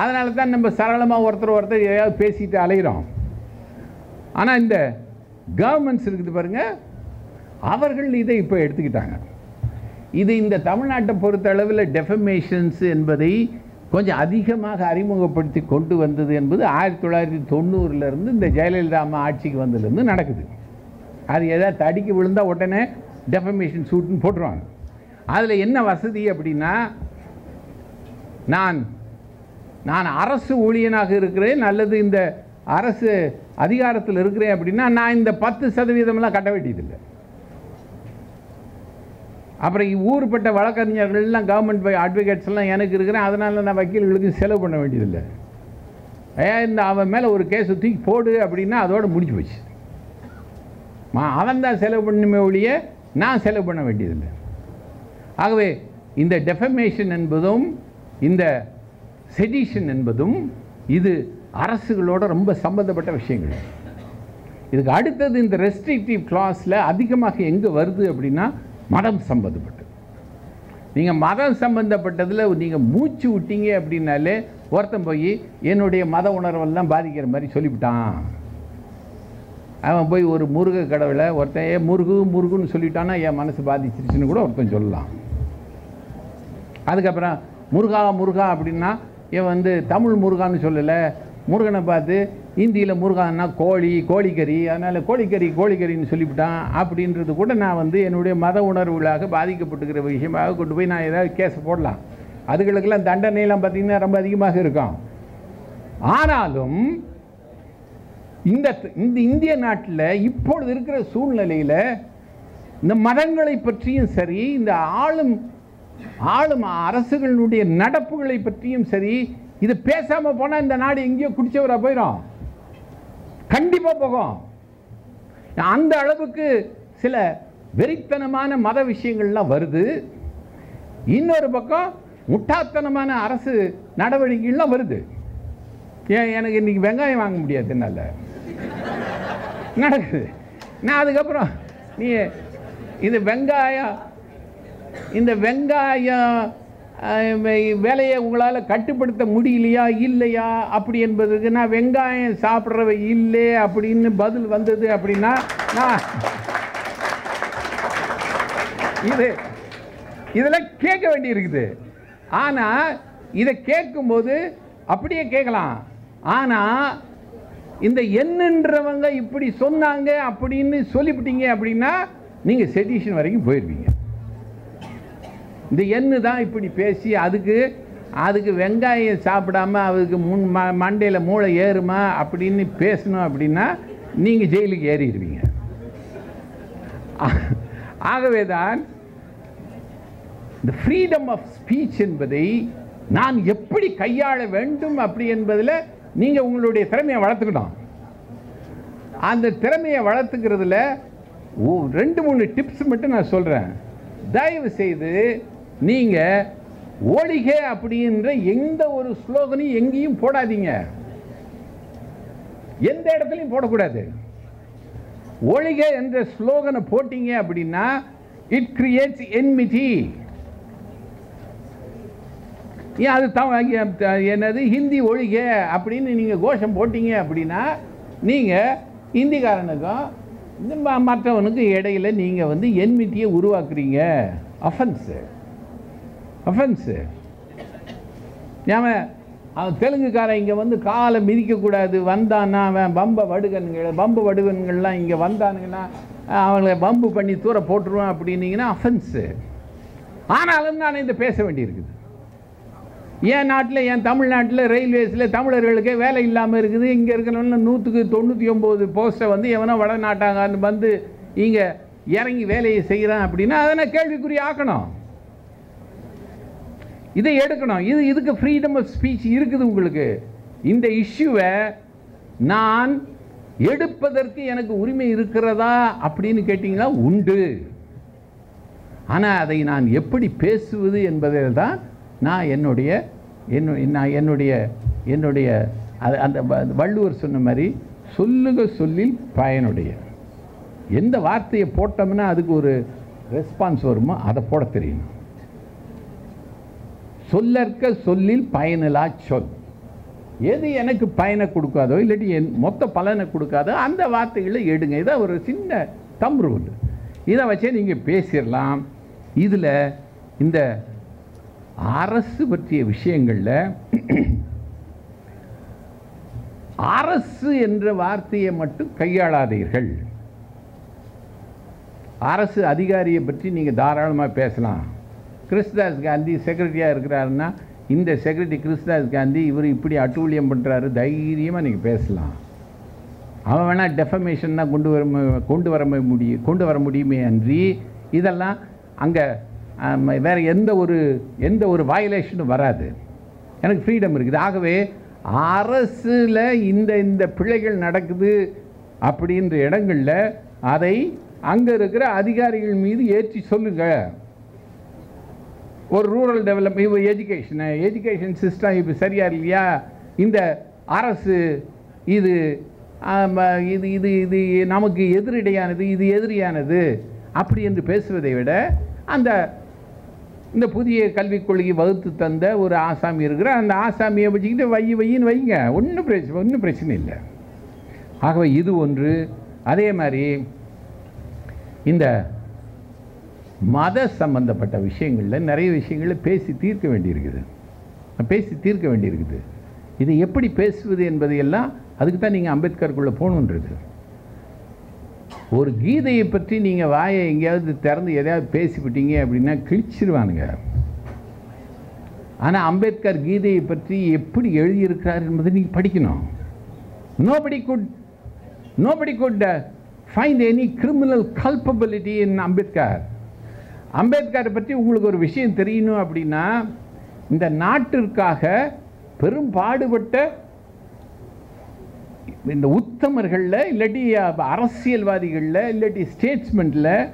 அதனால தான் நம்ம சரளமாக ஒருத்தர் ஒருத்தர் எதையாவது பேசிட்டு அலைகிறோம் ஆனால் இந்த கவர்மெண்ட்ஸ் இருக்குது பாருங்கள் அவர்கள் இதை இப்போ எடுத்துக்கிட்டாங்க. இது இந்த தமிழ்நாட்டை பொறுத்த அளவில் டெஃபமேஷன்ஸ் என்பதை கொஞ்சம் அதிகமாக அறிமுகப்படுத்தி கொண்டு வந்தது என்பது ஆயிரத்தி தொள்ளாயிரத்தி தொண்ணூறுலேருந்து இந்த ஜெயலலிதா அம்மா ஆட்சிக்கு வந்ததுலேருந்து நடக்குது. அது எதாவது தடிக்கு விழுந்தால் உடனே டெஃபமேஷன் சூட்டுன்னு போட்டுருவாங்க. அதில் என்ன வசதி அப்படின்னா நான் நான் அரசு ஊழியனாக இருக்கிறேன் அல்லது இந்த அரசு அதிகாரத்தில் இருக்கிறேன் அப்படின்னா நான் இந்த பத்து சதவீதம்லாம் கட்ட வேண்டியதில்லை. அப்புறம் ஊர்பட்ட வழக்கறிஞர்கள்லாம் கவர்மெண்ட் அட்வொகேட்ஸ் எல்லாம் எனக்கு இருக்கிறேன் அதனால நான் வக்கீல்களுக்கு செலவு பண்ண வேண்டியதில்லை. ஏன் இந்த அவன் மேலே ஒரு கேஸ் தூக்கி போடு அப்படின்னா அதோடு முடிஞ்சு போச்சு. மா அவன் தான் செலவு பண்ணுமே ஒழிய நான் செலவு பண்ண வேண்டியதில்லை. ஆகவே இந்த டெஃபமேஷன் என்பதும் இந்த செடிஷன் என்பதும் இது அரசுகளோட ரொம்ப சம்பந்தப்பட்ட விஷயங்கள். இதுக்கு அடுத்தது இந்த ரெஸ்ட்ரிக்டிவ் கிளாஸில் அதிகமாக எங்கே வருது அப்படின்னா மதம் சம்பந்தப்பட்டது. நீங்கள் மதம் சம்பந்தப்பட்டதில் நீங்கள் மூச்சு விட்டீங்க அப்படின்னாலே ஒருத்தன் போய் என்னுடைய மத உணர்வெல்லாம் பாதிக்கிற மாதிரி சொல்லிவிட்டான். அவன் போய் ஒரு முருக கடவுளை ஒருத்தன் ஏ முருகு முருகுன்னு சொல்லிட்டான்னா என் மனசு பாதிச்சிருச்சுன்னு கூட ஒருத்தன் சொல்லலாம். அதுக்கப்புறம் முருகா முருகா அப்படின்னா இவன் வந்து தமிழ் முருகான்னு சொல்லலை. முருகனை பார்த்து இந்தியில் முருகான்னா கோழி கோழிக்கறி அதனால் கோழிக்கறி கோழிக்கறின்னு சொல்லிவிட்டான் அப்படின்றது கூட நான் வந்து என்னுடைய மத உணர்வுகளாக பாதிக்கப்பட்டுக்கிற விஷயமாக கொண்டு போய் நான் ஏதாவது கேஸ் போடலாம். அதுகளுக்கெல்லாம் தண்டனையெல்லாம் பார்த்திங்கன்னா ரொம்ப அதிகமாக இருக்கும். ஆனாலும் இந்த இந்த இந்திய நாட்டில் இப்பொழுது இருக்கிற சூழ்நிலையில் இந்த மதங்களை பற்றியும் சரி இந்த ஆளும் ஆளும் அரசுகளுடைய நடப்புகளை பற்றியும் சரி இது பேசாமல் போனால் இந்த நாடு எங்கேயோ குடிச்சவராக போயிடும் கண்டிப்பாக போகும். அந்த அளவுக்கு சில வெறித்தனமான மத விஷயங்கள்லாம் வருது. இன்னொரு பக்கம் முட்டாத்தனமான அரசு நடவடிக்கைகள்லாம் வருது. ஏன் எனக்கு இன்னைக்கு வெங்காயம் வாங்க முடியாது என்னால். நடக்குது. நான் அதுக்கப்புறம் நீ இது வெங்காயம் இந்த வெங்காயம் விலையை உங்களால் கட்டுப்படுத்த முடியலையா இல்லையா? அப்படி என்பதுக்கு நான் வெங்காயம் சாப்பிட்றவ இல்லை அப்படின்னு பதில் வந்தது அப்படின்னா நான் இது இதெல்லாம் கேட்க வேண்டியிருக்குது. ஆனால் இதை கேட்கும்போது அப்படியே கேட்கலாம். ஆனால் இந்த என்னன்றவங்க இப்படி சொன்னாங்க அப்படின்னு சொல்லிவிட்டீங்க அப்படின்னா நீங்கள் செடிஷன் வரைக்கும் போயிடுவீங்க இந்த எண்ணு தான் இப்படி பேசி அதுக்கு அதுக்கு வெங்காயம் சாப்பிடாம அதுக்கு முன் ம மண்டையில் மூளை ஏறுமா அப்படின்னு பேசணும் அப்படின்னா நீங்கள் ஜெயிலுக்கு ஏறிடுவீங்க. ஆகவே தான் இந்த ஃப்ரீடம் ஆஃப் ஸ்பீச் என்பதை நான் எப்படி கையாள வேண்டும் அப்படி என்பதில் நீங்கள் உங்களுடைய திறமையை வளர்த்துக்கணும். அந்த திறமையை வளர்த்துக்கிறதுல ரெண்டு மூணு டிப்ஸ் மட்டும் நான் சொல்கிறேன் தயவு செய்து நீங்கள் ஒழிக அப்படின்ற எந்த ஒரு ஸ்லோகனையும் எங்கேயும் போடாதீங்க. எந்த இடத்துலையும் போடக்கூடாது. ஒழிக என்ற ஸ்லோகனை போட்டீங்க அப்படின்னா இட் கிரியேட்ஸ் என்மிதி ஏன் அது த- என்னது? ஹிந்தி ஒழிக அப்படின்னு நீங்கள் கோஷம் போட்டீங்க அப்படின்னா நீங்கள் ஹிந்திக்காரனுக்கும் மற்றவனுக்கும் இடையில நீங்கள் வந்து என்மிட்டியை உருவாக்குறீங்க. அஃபென்ஸு அஃபென்ஸு ஏன் அவன் தெலுங்குக்காரன் இங்கே வந்து காலை மிதிக்கக்கூடாது. வந்தான்னா அவன் பம்ப வடுகன்கள் பம்பு வடுகன்கள்லாம் இங்கே வந்தானுங்கன்னா அவங்கள பம்பு பண்ணி தூர போட்டுருவான் அப்படின்னீங்கன்னா அஃபென்ஸு ஆனாலும் நான் இந்த பேச வேண்டியிருக்குது. என் நாட்டில் என் தமிழ்நாட்டில் ரயில்வேஸில் தமிழர்களுக்கே வேலை இல்லாமல் இருக்குது. இங்கே இருக்கிறவங்க நூற்றுக்கு தொண்ணூற்றி ஒம்பது போஸ்ட்டை வந்து எவனோ வடநாட்டாங்கன்னு வந்து இங்கே இறங்கி வேலையை செய்கிறான் அப்படின்னா அதை நான் கேள்விக்குறி ஆக்கணும். இதை எடுக்கணும். இது இதுக்கு ஃப்ரீடம் ஆஃப் ஸ்பீச் இருக்குது உங்களுக்கு. இந்த இஷ்யூவை நான் எடுப்பதற்கு எனக்கு உரிமை இருக்கிறதா அப்படின்னு கேட்டிங்கன்னா உண்டு. ஆனால் அதை நான் எப்படி பேசுவது என்பதில் தான் நான் என்னுடைய என்ன நான் என்னுடைய என்னுடைய அது அந்த வ- வள்ளுவர் சொன்ன மாதிரி சொல்லுக சொல்லில் பயனுடைய. எந்த வார்த்தையை போட்டோம்னா அதுக்கு ஒரு ரெஸ்பான்ஸ் வருமோ அதை போட தெரியணும். சொல்லற்க சொல்லில் பயனிலா சொல். எது எனக்கு பயனை கொடுக்காதோ இல்லாட்டி என் மொத்த பலனை கொடுக்காதோ அந்த வார்த்தைகளை எடுங்க. இதை ஒரு சின்ன தம் ரூல் இதை வச்சே நீங்கள் பேசிடலாம். இதில் இந்த அரசு பற்றிய விஷயங்களில் அரசு என்ற வார்த்தையை மட்டும் கையாளாதீர்கள். அரசு அதிகாரியை பற்றி நீங்கள் தாராளமாக பேசலாம். கிறிஸ்தாஸ் காந்தி செக்ரட்டரியாக இருக்கிறாருன்னா இந்த செக்ரட்டரி கிறிஸ்தாஸ் காந்தி இவர் இப்படி அட்டூழியம் பண்ணுறாரு தைரியமாக நீங்கள் பேசலாம். அவன் வேணால் டெஃபமேஷன் தான் கொண்டு வர கொண்டு வர முடியும் கொண்டு வர முடியுமே அன்றி இதெல்லாம் அங்கே வேறு எந்த ஒரு எந்த ஒரு வயலேஷனும் வராது. எனக்கு ஃப்ரீடம் இருக்குது. ஆகவே அரசில் இந்த இந்த பிழைகள் நடக்குது அப்படின்ற இடங்களில் அதை அங்கே இருக்கிற அதிகாரிகள் மீது ஏற்றி சொல்லுங்கள் ஒரு ரூரல் டெவலப் இப்போ எஜுகேஷனு எஜுகேஷன் சிஸ்டம் இப்போ சரியா இல்லையா? இந்த அரசு இது இது இது இது நமக்கு எதிரிடையானது இது எதிரியானது. அப்படி என்று பேசுவதை விட அந்த இந்த புதிய கல்விக் கொள்கை வகுத்து தந்த ஒரு ஆசாமி இருக்கிற அந்த ஆசாமியை வச்சுக்கிட்டு வை வையின்னு வைங்க. ஒன்றும் பிரச்சனை ஒன்றும் பிரச்சனை இல்லை. ஆகவே இது ஒன்று. அதே மாதிரி இந்த மத சம்பந்தப்பட்ட விஷயங்களில் நிறைய விஷயங்களில் பேசி தீர்க்க வேண்டியிருக்குது. பேசி தீர்க்க வேண்டியிருக்குது. இது எப்படி பேசுவது என்பதையெல்லாம் அதுக்கு தான் நீங்கள் அம்பேத்கருக்குள்ளே போகணுன்றது. ஒரு கீதையை பற்றி நீங்கள் வாயை எங்கேயாவது திறந்து எதையாவது பேசிவிட்டீங்க அப்படின்னா கிழிச்சிருவானுங்க. ஆனால் அம்பேத்கர் கீதையை பற்றி எப்படி எழுதியிருக்கிறார் என்பதை நீங்கள் படிக்கணும். Nobody could nobody could find any criminal culpability in Ambedkar அம்பேத்கரை பற்றி உங்களுக்கு ஒரு விஷயம் தெரியணும் அப்படின்னா இந்த நாட்டிற்காக பெரும் பாடுபட்ட இந்த உத்தமர்களில் இல்லாட்டி அரசியல்வாதிகளில் இல்லாட்டி ஸ்டேட்ஸ்மெண்ட்டில்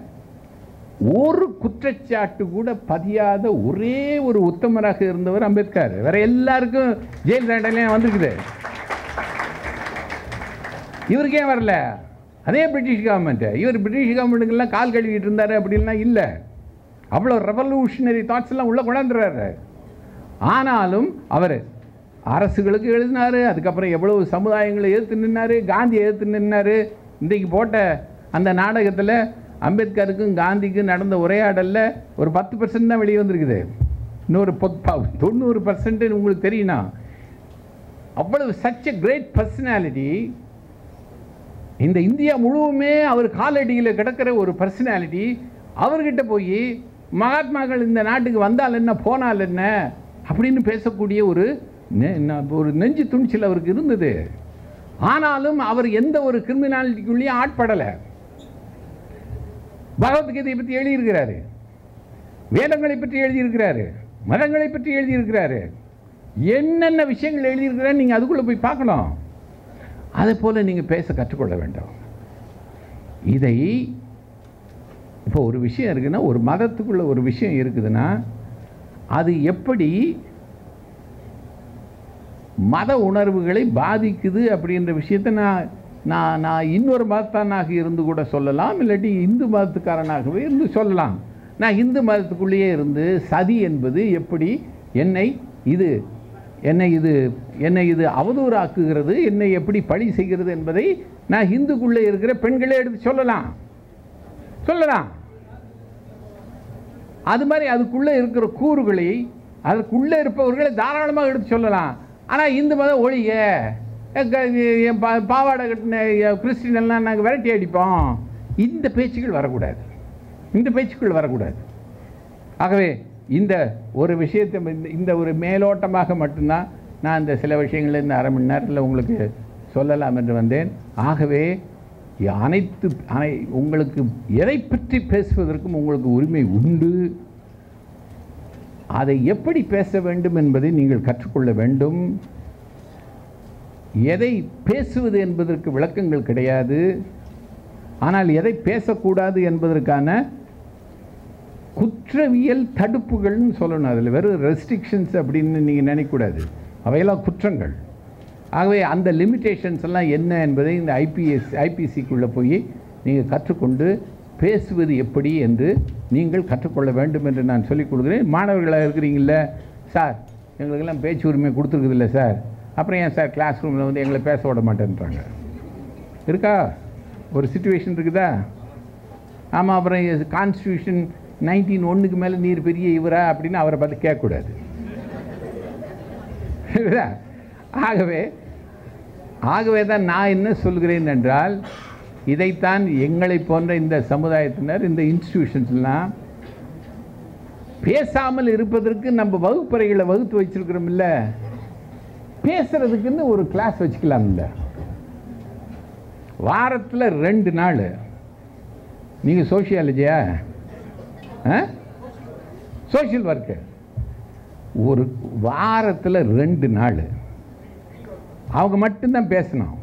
ஒரு குற்றச்சாட்டு கூட பதியாத ஒரே ஒரு உத்தமராக இருந்தவர் அம்பேத்கர். வேற எல்லாருக்கும் ஜெயில் தண்டனையும் வந்திருக்குது. இவருக்கு ஏன் வரல? அதே பிரிட்டிஷ் கவர்மெண்ட் இவர் பிரிட்டிஷ் கவர்மெண்ட்டுக்கெல்லாம் கால் கழுவிட்டு இருந்தார் அப்படின்லாம் இல்லை. அவ்வளோ ரெவல்யூஷனரி தாட்ஸ் எல்லாம் உள்ளே கொண்டாந்துறாரு ஆனாலும் அவர் அரசுகளுக்கு எழுதினார் அதுக்கப்புறம் எவ்வளவு சமுதாயங்களை எதிர்த்து நின்னார் காந்தியை எதிர்த்து நின்னார். இன்றைக்கு போட்ட அந்த நாடகத்தில் அம்பேத்கருக்கும் காந்திக்கும் நடந்த உரையாடலில் ஒரு பத்து பர்சன்ட் தான் வெளியே வந்திருக்குது. இன்னொரு பொ- தொண்ணூறு பர்சன்ட்டுன்னு உங்களுக்கு தெரியும்னா அவ்வளவு சச் எ கிரேட் பர்சனாலிட்டி இந்த இந்தியா முழுவதுமே அவர் காலடியில் கிடக்கிற ஒரு பர்சனாலிட்டி அவர்கிட்ட போய் மகாத்மாக்கள் இந்த நாட்டுக்கு வந்தால் என்ன போனால் என்ன அப்படின்னு பேசக்கூடிய ஒரு நெ- ஒரு நெஞ்சு துணிச்சல் அவருக்கு இருந்தது. ஆனாலும் அவர் எந்த ஒரு கிரிமினாலிட்டிக்குள்ளேயும் ஆட்படலை. பகவத்கீதையை பற்றி எழுதியிருக்கிறாரு. வேதங்களை பற்றி எழுதியிருக்கிறாரு. மதங்களை பற்றி எழுதியிருக்கிறாரு. என்னென்ன விஷயங்கள் எழுதியிருக்கிறார் நீங்கள் அதுக்குள்ளே போய் பார்க்கணும். அதை போல் நீங்கள் பேச கற்றுக்கொள்ள வேண்டும். இதை இப்போ ஒரு விஷயம் இருக்குன்னா ஒரு மதத்துக்குள்ளே ஒரு விஷயம் இருக்குதுன்னா அது எப்படி மத உணர்வுகளை பாதிக்குது அப்படின்ற விஷயத்தை நான் நான் நான் இன்னொரு மதத்தானாக இருந்து கூட சொல்லலாம் இல்லாட்டி இந்து மதத்துக்காரனாகவே இருந்து சொல்லலாம். நான் இந்து மதத்துக்குள்ளேயே இருந்து சதி என்பது எப்படி என்னை இது என்னை இது என்னை இது அவதூறாக்குகிறது என்னை எப்படி பழி செய்கிறது என்பதை நான் இந்துக்குள்ளே இருக்கிற பெண்களே எடுத்து சொல்லலாம். சொல்லலாம் அது மாதிரி அதுக்குள்ளே இருக்கிற கூறுகளை அதற்குள்ளே இருப்பவர்களை தாராளமாக எடுத்து சொல்லலாம். ஆனால் இந்து மதம் ஒழிய எங்க- என் பா- பாவாடை கட்டின கிறிஸ்டின் எல்லாம் நாங்கள் விரட்டி அடிப்போம். இந்த பேச்சுக்கள் வரக்கூடாது. இந்த பேச்சுக்கள் வரக்கூடாது. ஆகவே இந்த ஒரு விஷயத்தை இந்த- இந்த ஒரு மேலோட்டமாக மட்டும்தான் நான் இந்த சில விஷயங்கள் இந்த அரை மணி நேரத்தில் உங்களுக்கு சொல்லலாம் என்று வந்தேன். ஆகவே அனைத்து அனை உங்களுக்கு எதை பற்றி பேசுவதற்கும் உங்களுக்கு உரிமை உண்டு? அதை எப்படி பேச வேண்டும் என்பதை நீங்கள் கற்றுக்கொள்ள வேண்டும். எதை பேசுவது என்பதற்கு விளக்கங்கள் கிடையாது. ஆனால் எதை பேசக்கூடாது என்பதற்கான குற்றவியல் தடுப்புகள்னு சொல்லணும். அதில் வெறும் ரெஸ்ட்ரிக்ஷன்ஸ் அப்படின்னு நீங்கள் நினைக்கக்கூடாது. அவையெல்லாம் குற்றங்கள். ஆகவே அந்த லிமிட்டேஷன்ஸ் எல்லாம் என்ன என்பதை இந்த ஐபிஎஸ் ஐபிசிக்குள்ளே போய் நீங்கள் கற்றுக்கொண்டு பேசுவது எப்படி என்று நீங்கள் கற்றுக்கொள்ள வேண்டும் என்று நான் சொல்லிக் கொடுக்குறேன். மாணவர்களாக இருக்கிறீங்கள சார் எங்களுக்கெல்லாம் பேச்சு உரிமை கொடுத்துருக்குதில்ல சார். அப்புறம் ஏன் சார் கிளாஸ் ரூமில் வந்து எங்களை பேச விட மாட்டேன்றாங்க. இருக்கா? ஒரு சுச்சுவேஷன் இருக்குதா? ஆமாம் அப்புறம் கான்ஸ்டியூஷன் நைன்டீன் ஒன்றுக்கு மேலே நீர் பெரிய இவரா அப்படின்னு அவரை பார்த்து கேட்கக்கூடாது. (laughs) ஆகவே ஆகவே தான் நான் என்ன சொல்கிறேன் என்றால் இதைத்தான் எங்களை போன்ற இந்த சமுதாயத்தினர் இந்த இன்ஸ்டிடியூஷன்ஸ்லாம் பேசாமல் இருப்பதற்கு நம்ம வகுப்பறைகளை வகுத்து வச்சிருக்கிறோம்ல பேசுறதுக்குன்னு ஒரு கிளாஸ் வச்சுக்கலாம்ல வாரத்தில் ரெண்டு நாள். நீங்கள் சோஷியாலஜியா சோஷியல் ஒர்க்கு ஒரு வாரத்தில் ரெண்டு நாள். அவங்க மட்டும்தான் பேசணும்.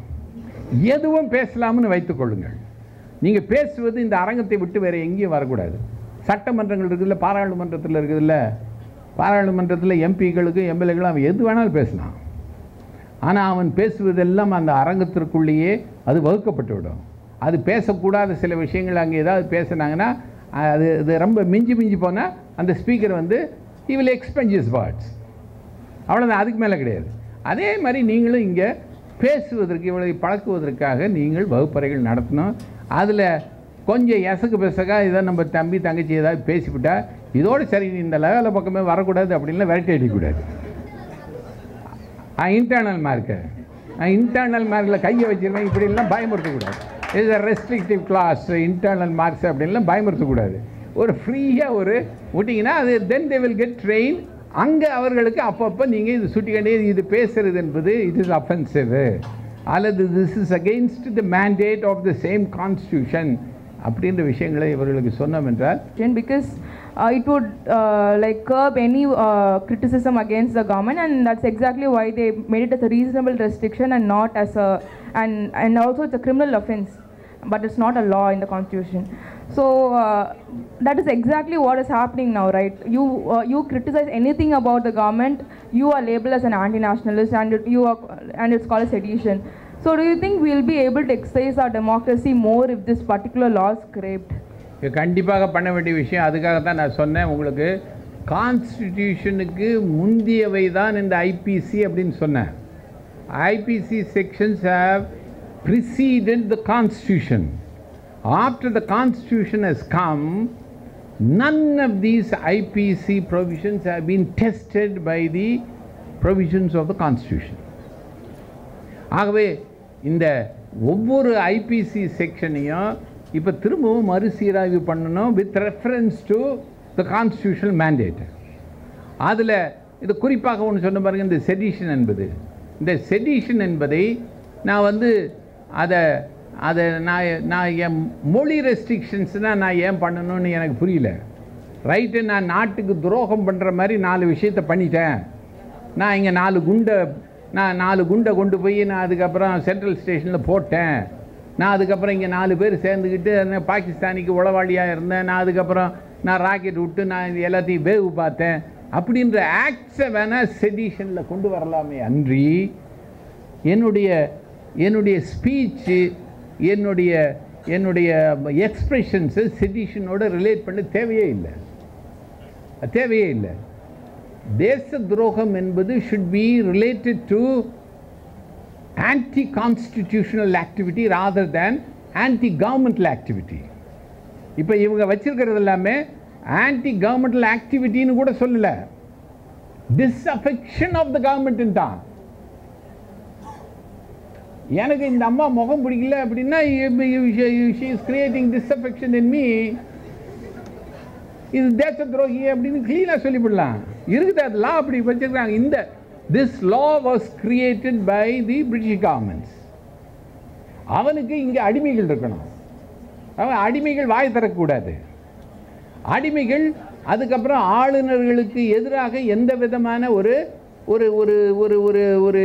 எதுவும் பேசலாம்னு வைத்துக்கொள்ளுங்கள் நீங்கள் பேசுவது இந்த அரங்கத்தை விட்டு வேறு எங்கேயும் வரக்கூடாது. சட்டமன்றங்கள் இருக்குதுல்ல பாராளுமன்றத்தில் இருக்குதுல்ல பாராளுமன்றத்தில் எம்பிகளுக்கும் எம்எல்ஏகளும் அவன் எது வேணாலும் பேசலாம். ஆனால் அவன் பேசுவதெல்லாம் அந்த அரங்கத்திற்குள்ளேயே அது வகுக்கப்பட்டு விடும் அது பேசக்கூடாத சில விஷயங்கள் அங்கே ஏதாவது பேசுனாங்கன்னா அது இது ரொம்ப மிஞ்சி மிஞ்சி போனால் அந்த ஸ்பீக்கர் வந்து he will வார்ட்ஸ் his அவ்வளோதான் அதுக்கு மேலே கிடையாது. அதே மாதிரி நீங்களும் இங்கே பேசுவதற்கு இவளை பழக்குவதற்காக நீங்கள் வகுப்பறைகள் நடத்தணும். அதில் கொஞ்சம் எசக்கு பெசக்காக இதை நம்ம தம்பி தங்கச்சி ஏதாவது பேசிவிட்டா இதோடு சரி நீ இந்த லெவலில் பக்கமே வரக்கூடாது அப்படின்லாம் விரட்டி அடிக்கக்கூடாது. இன்டர்னல் மார்க்கு இன்டர்னல் மார்க்கில் கையை வச்சிருவேன் இப்படிலாம் பயமுறுத்தக்கூடாது. இது ரெஸ்ட்ரிக்டிவ் கிளாஸ் இன்டர்னல் மார்க்ஸ் அப்படின்லாம் பயமுறுத்தக்கூடாது. ஒரு ஃப்ரீயாக ஒரு விட்டிங்கன்னா அது then they will get train அங்கே அவர்களுக்கு அப்பப்போ நீங்கள் இது சுட்டிக்கண்டே இது பேசுறது என்பது இட் இஸ் அஃபென்சிவ் அல்லது this is against the mandate of the same constitution அப்படின்ற விஷயங்களை இவர்களுக்கு சொன்னோம் என்றால் restriction because uh, it would uh, like curb any uh, criticism against the government and that's exactly why they made it as a reasonable restriction and not as a and and also it's a criminal offense but it's not a law in the constitution so uh, that is exactly what is happening now right you uh, you criticize anything about the government you are labeled as an anti-nationalist and it- you are and it's called sedition so do you think we'll be able to exercise our democracy more if this particular law is scraped இது கண்டிப்பாக பண்ண வேண்டிய விஷயம் அதுக்காக தான் நான் சொன்னேன் உங்களுக்கு கான்ஸ்டிடியூஷனுக்கு முந்தியவை தான் இந்த ஐபிசி அப்படின்னு சொன்னேன் IPC sections have preceded the constitution after the constitution has come none of these ipc provisions have been tested by the provisions of the constitution. ஆகவே இந்த ஒவ்வொரு ஐபிசி செக்ஷனையும் இப்போ திரும்பவும் மறுசீராய்வு பண்ணணும் with reference to the constitutional mandate அதில் இது குறிப்பாக ஒன்று சொன்ன பாருங்க இந்த செடிஷன் என்பது. இந்த செடிஷன் என்பதை நான் வந்து அதை அதை நான் நான் என் மொழி ரெஸ்ட்ரிக்ஷன்ஸ்னால் நான் ஏன் பண்ணணும்னு எனக்கு புரியல. ரைட்டு நான் நாட்டுக்கு துரோகம் பண்ணுற மாதிரி நாலு விஷயத்த பண்ணிட்டேன். நான் இங்கே நாலு குண்டை நான் நாலு குண்டை கொண்டு போய் நான் அதுக்கப்புறம் சென்ட்ரல் ஸ்டேஷனில் போட்டேன். நான் அதுக்கப்புறம் இங்கே நாலு பேர் சேர்ந்துக்கிட்டு பாகிஸ்தானிக்கு உளவாளியாக இருந்தேன். நான் அதுக்கப்புறம் நான் ராக்கெட் விட்டு நான் இது எல்லாத்தையும் வேவு பார்த்தேன். அப்படின்ற ஆக்ட்ஸை வேணால் செடிஷனில் கொண்டு வரலாமே அன்றி என்னுடைய என்னுடைய ஸ்பீச்சு என்னுடைய என்னுடைய எக்ஸ்ப்ரெஷன்ஸு செடிஷனோட ரிலேட் பண்ண தேவையே இல்லை. தேவையே இல்லை. தேச துரோகம் என்பது should be related to anti constitutional activity rather than anti governmental activity இப்போ இவங்க வச்சிருக்கிறது எல்லாமே ஆன்டி கவர்மெண்டல் ஆக்டிவிட்டின்னு கூட சொல்லலை. டிஸ்அஃபெக்ஷன் ஆஃப் த கவர்மெண்ட்டுன்னு தான் எனக்கு இந்த அம்மா முகம் பிடிக்கல அப்படின்னா she is creating disaffection in me இது தேச துரோகி அப்படின்னு க்ளீனாக சொல்லிவிடலாம். இருக்குது அது லா அப்படி வச்சுருக்காங்க இந்த this law was created by the British governments அவனுக்கு இங்கே அடிமைகள் இருக்கணும். அவன் அடிமைகள் வாய் தரக்கூடாது அடிமைகள் அதுக்கப்புறம் ஆளுநர்களுக்கு எதிராக எந்த விதமான ஒரு ஒரு ஒரு ஒரு ஒரு ஒரு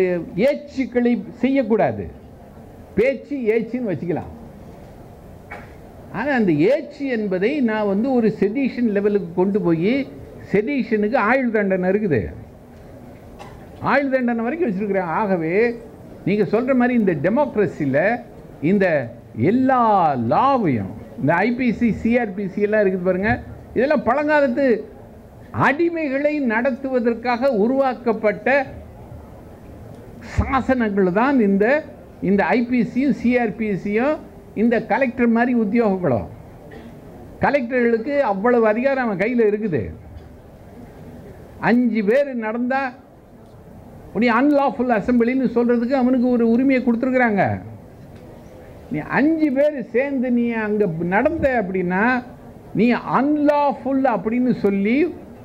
ஏச்சுக்களை செய்யக்கூடாது. பேச்சு ஏச்சுன்னு வச்சுக்கலாம். ஆனால் அந்த ஏச்சு என்பதை நான் வந்து ஒரு செடிஷன் லெவலுக்கு கொண்டு போய் செடிஷனுக்கு ஆயுள் தண்டனை இருக்குது. ஆயுள் தண்டனை வரைக்கும் வச்சுருக்குறேன். ஆகவே நீங்கள் சொல்கிற மாதிரி இந்த டெமோக்ரஸியில் இந்த எல்லா லாவையும் இந்த ஐபிசி சிஆர்பிசி எல்லாம் இருக்குது பாருங்கள் இதெல்லாம் பழங்காலத்து அடிமைகளை நடத்துவதற்காக உருவாக்கப்பட்ட சாசனங்கள் தான் இந்த இந்த ஐபிசியும் சிஆர்பிசியும் இந்த கலெக்டர் மாதிரி உத்தியோகங்களும். கலெக்டர்களுக்கு அவ்வளவு அதிகாரம் அவன் கையில் இருக்குது. அஞ்சு பேர் நடந்தால் நீ அன்லாஃபுல் அசம்பிளின்னு சொல்கிறதுக்கு அவனுக்கு ஒரு உரிமையை கொடுத்துருக்குறாங்க. நீ அஞ்சு பேர் சேர்ந்து நீ அங்கே நடந்த அப்படின்னா நீ அன்லாஃபுல் அப்படின்னு சொல்லி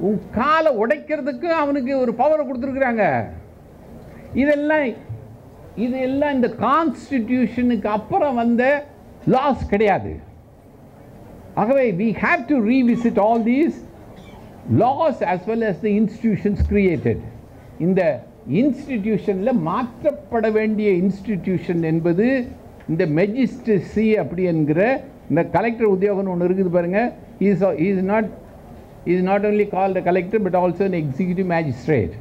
உன் காலை உடைக்கிறதுக்கு அவனுக்கு ஒரு பவரை கொடுத்துருக்குறாங்க. இதெல்லாம் இது எல்லாம் இந்த கான்ஸ்டிடியூஷனுக்கு அப்புறம் வந்த லாஸ் கிடையாது. ஆகவே we have to revisit all these laws as well as the institutions created இந்த இன்ஸ்டிடியூஷனில் மாற்றப்பட வேண்டிய இன்ஸ்டிடியூஷன் என்பது இந்த மெஜிஸ்ட்ரசி அப்படி என்கிற இந்த கலெக்டர் உத்தியோகம்னு ஒன்று இருக்குது பாருங்கள் is is not is not only called a collector but also an executive magistrate.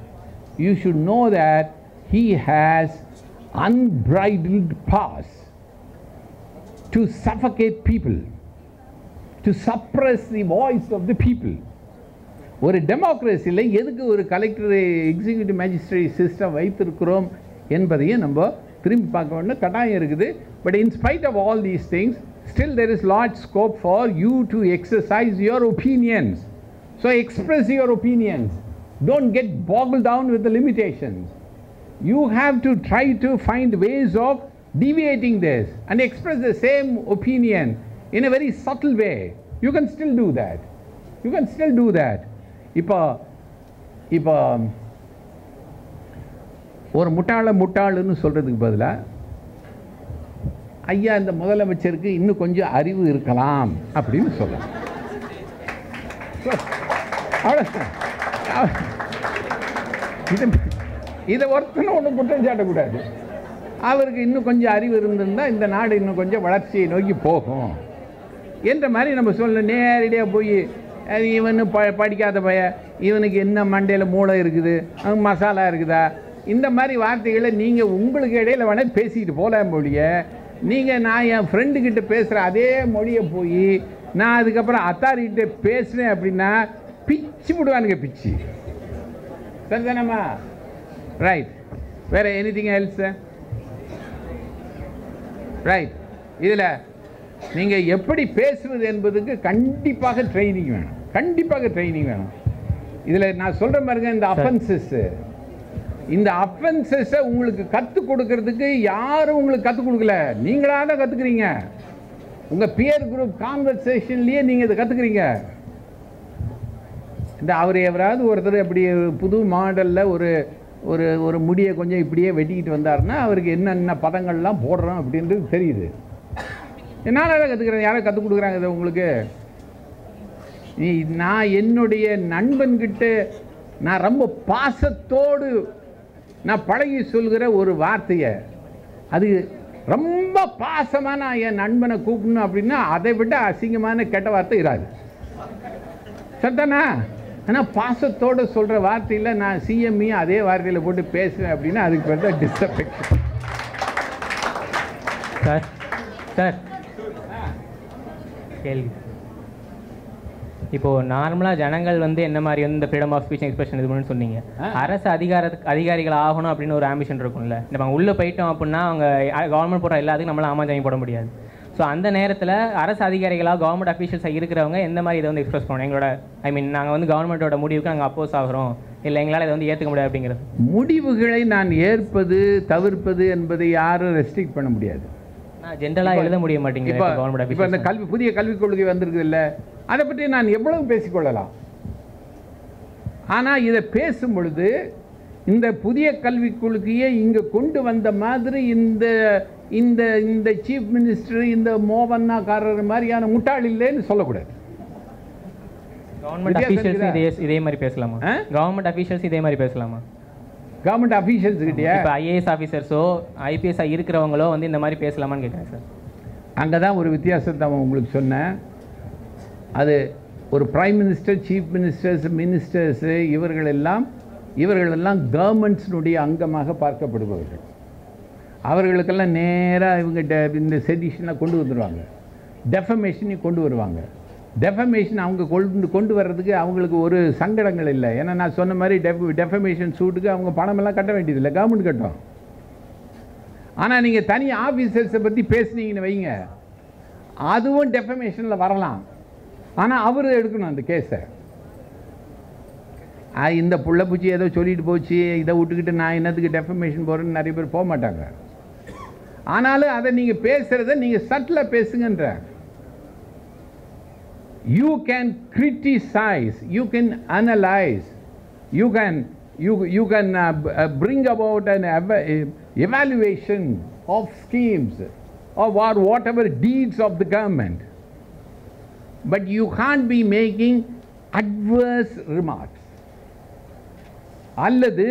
You should know that he has unbridled powers to suffocate people to suppress the voice of the people. ஒரு டெமோக்ரஸியில் எதுக்கு ஒரு கலெக்டர் எக்ஸிக்யூட்டிவ் மேஜிஸ்ட்ரேட் சிஸ்டம் வைத்திருக்கிறோம் என்பதையும் நம்ம திரும்பி பார்க்க வேண்டும் கட்டாயம் இருக்குது. But in spite of all these things still there is large scope for you to exercise your opinions So express your opinions. Don't get bogged down with the limitations. you have to try to find ways of deviating this and express the same opinion in a very subtle way. You can still do that. You can still do that. இப்போ இப்போ uh, um, ஒரு முட்டாள முட்டாளுன்னு சொல்கிறதுக்கு பதிலாக ஐயா இந்த முதலமைச்சருக்கு இன்னும் கொஞ்சம் அறிவு இருக்கலாம் அப்படின்னு சொல்லலாம் இது இதை ஒருத்தனை ஒன்றும் குற்றம் சாட்டக்கூடாது. அவருக்கு இன்னும் கொஞ்சம் அறிவு இருந்திருந்தால் இந்த நாடு இன்னும் கொஞ்சம் வளர்ச்சியை நோக்கி போகும். என்ற மாதிரி நம்ம சொல்ல நேரடியாக போய் அது இவனு ப படிக்காத பைய இவனுக்கு என்ன மண்டையில் மூளை இருக்குது? மசாலா இருக்குதா? இந்த மாதிரி வார்த்தைகளை நீங்கள் உங்களுக்கு இடையில வேணால் பேசிக்கிட்டு போகலாம் மொழிய நீங்கள் நான் என் ஃப்ரெண்டுக்கிட்ட பேசுகிற அதே மொழியை போய் நான் அதுக்கப்புறம் அத்தாரிக்கிட்ட பேசுனேன் அப்படின்னா பிச்சு விடுவானுங்க பிச்சு. சரிதானம்மா? ரைட் வேறு எனிதிங் எல்ஸ் ரைட் இதில் நீங்கள் எப்படி பேசுவது என்பதுக்கு கண்டிப்பாக ட்ரைனிங் வேணும். கண்டிப்பாக ட்ரைனிங் வேணும். இதில் நான் சொல்கிற பாருங்க இந்த அஃபென்சஸ்ஸு இந்த அஃபென்சஸை உங்களுக்கு கற்றுக் கொடுக்கறதுக்கு யாரும் உங்களுக்கு கற்றுக் கொடுக்கல. நீங்களாக தான் கற்றுக்குறீங்க உங்கள் பியர் குரூப் கான்வர்சேஷன்லேயே நீங்கள் இதை கற்றுக்குறீங்க இந்த அவர் எவராவது ஒருத்தர் அப்படி புது மாடலில் ஒரு ஒரு ஒரு முடியை கொஞ்சம் இப்படியே வெட்டிக்கிட்டு வந்தாருன்னா அவருக்கு என்னென்ன பதங்கள்லாம் போடுறோம் அப்படின்றது தெரியுது. என்னால் தான் கற்றுக்கிறேன் யாரும் கற்றுக் கொடுக்குறாங்க இதை உங்களுக்கு? நீ நான் என்னுடைய நண்பன்கிட்ட நான் ரொம்ப பாசத்தோடு நான் பழகி சொல்கிற ஒரு வார்த்தையை அது ரொம்ப பாசமாக நான் என் நண்பனை கூப்பிடணும் அப்படின்னா அதை விட அசிங்கமான கெட்ட வார்த்தை இராது. சரிதானா ஆனால் பாசத்தோடு சொல்கிற வார்த்தையில் நான் சிஎம்இ அதே வார்த்தையில் போட்டு பேசுவேன் அப்படின்னா அதுக்கு பேர் தான் டிஸ்அஃபெக்ஷன் சார் சார். கேள்வி. இப்போ நார்மலாக ஜனங்கள் வந்து என்ன மாதிரி வந்து இந்த ஃப்ரீடம் ஆஃப் ஸ்பீச் எக்ஸ்பிரஷன் இது பண்ணு சொன்னீங்க. அரசு அதிகார அதிகாரிகள் ஆகணும் அப்படின்னு ஒரு ஆம்பிஷன் இருக்கும்ல. நம்ம உள்ளே போயிட்டோம் அப்படின்னா அவங்க கவர்மெண்ட் போடுற எல்லாத்துக்கும் நம்மளால ஆமாஞ்சாமி போட முடியாது. ஸோ அந்த நேரத்தில் அரசு அதிகாரிகளாக கவர்மெண்ட் அஃபீஷியல்ஸாக இருக்கிறவங்க எந்த மாதிரி இதை வந்து எக்ஸ்பிரஸ் பண்ணணும்? எங்களோட ஐ மீன் நாங்கள் வந்து கவர்மெண்ட்டோட முடிவுக்கு நாங்கள் அப்போஸ் ஆகிறோம். இல்லை எங்களால் இதை வந்து ஏற்றுக்க முடியாது அப்படிங்கிறது. முடிவுகளை நான் ஏற்பது தவிர்ப்பது என்பதை யாரும் ரெஸ்ட்ரிக்ட் பண்ண முடியாது. நான் ஜென்ரலாக எழுத முடிய மாட்டேங்குது இப்போ கவர்மெண்ட் இப்போ அஃபீஷியல்ஸ் கல்வி புதிய கல்விக் கொள்கை வந்திருக்குது இல்லை? அதை பற்றி நான் எவ்வளவு பேசிக்கொள்ளலாம்? ஆனால் இதை பேசும் பொழுது இந்த புதிய கல்விக் கொள்கையை இங்கே கொண்டு வந்த மாதிரி இந்த இந்த இந்த சீஃப் மினிஸ்டர் இந்த மோவன்னாக்காரர் மாதிரியான முட்டாள் இல்லைன்னு சொல்லக்கூடாது. Government officials? இதே இதே மாதிரி பேசலாமா? கவர்மெண்ட் அஃபீஷியல்ஸ் இதே மாதிரி பேசலாமா? கவர்மெண்ட் அஃபீஷியல்ஸ் கிட்டயா? இப்போ ஐஏஎஸ் ஆஃபீஸர்ஸோ ஐபிஎஸ் இருக்கிறவங்களோ வந்து இந்த மாதிரி பேசலாமான்னு கேட்குறேன் சார். அங்கே தான் ஒரு வித்தியாசத்தை உங்களுக்கு சொன்னேன். அது ஒரு prime minister chief ministers ministers இவர்கள் எல்லாம் இவர்கள் எல்லாம் கவர்மெண்ட்ஸினுடைய அங்கமாக பார்க்கப்படுபவர்கள். அவர்களுக்கெல்லாம் நேராக இவங்க de- இந்த செடிஷனை கொண்டு வந்துடுவாங்க டெஃபமேஷனையும் கொண்டு வருவாங்க. டெஃபமேஷன் அவங்க கொண்டு கொண்டு வர்றதுக்கு அவங்களுக்கு ஒரு சங்கடங்கள் இல்லை. ஏன்னா நான் சொன்ன மாதிரி டெஃப் டெஃபமேஷன் சூட்டுக்கு அவங்க பணமெல்லாம் கட்ட வேண்டியதில்லை கவர்மெண்ட் கட்டும். ஆனால் நீங்கள் தனி ஆஃபீஸர்ஸை பற்றி பேசுனீங்கன்னு வைங்க. அதுவும் டெஃபமேஷனில் வரலாம். ஆனால் அவர் எடுக்கணும் அந்த கேஸை இந்த புள்ள பூச்சி ஏதோ சொல்லிட்டு போச்சு. இதை விட்டுக்கிட்டு நான் என்னத்துக்கு டெஃபமேஷன் போகிறேன்னு நிறைய பேர் போக மாட்டாங்க. ஆனாலும் அதை நீங்கள் பேசுகிறத நீங்கள் சட்டில் பேசுங்கன்ற. You can criticise you can analyse you can you you can bring about an evaluation of schemes of or whatever deeds of the government but you can't be making adverse remarks அல்லது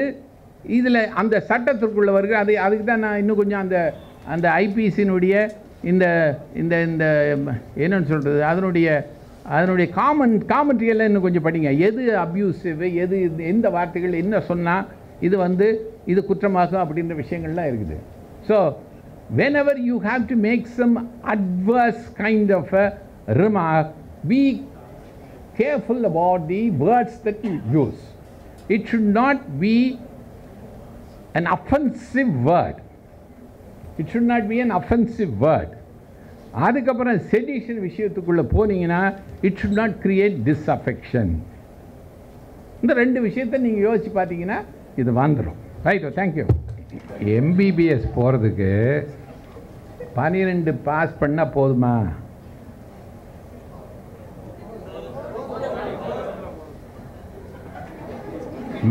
இதில் அந்த சட்டத்திற்குள்ளே வருக அது அதுக்கு தான் நான் இன்னும் கொஞ்சம் அந்த அந்த ஐபிசியினுடைய இந்த இந்த இந்த என்னன்னு சொல்கிறது அதனுடைய அதனுடைய காமன் காமெண்ட்ரியெல்லாம் இன்னும் கொஞ்சம் படிங்க. எது அப்யூசிவ் எது இது- எந்த வார்த்தைகள் என்ன சொன்னால் இது வந்து இது குற்றமாகும் அப்படின்ற விஷயங்கள்லாம் இருக்குது. So whenever you have to make some adverse kind of a remark be careful about the words that you use it should not be an offensive word it should not be an offensive word அதுக்கப்புறம் செடிஷன் விஷயத்துக்குள்ளே போனீங்கன்னா it not not create disaffection. இந்த ரெண்டு விஷயத்தை நீங்கள் யோசிச்சு பார்த்தீங்கன்னா இது வந்துடும் ரைட் தேங்க்யூ oh, எம்பிபிஎஸ் போகிறதுக்கு பன்னிரெண்டு பாஸ் பண்ணால் போதுமா?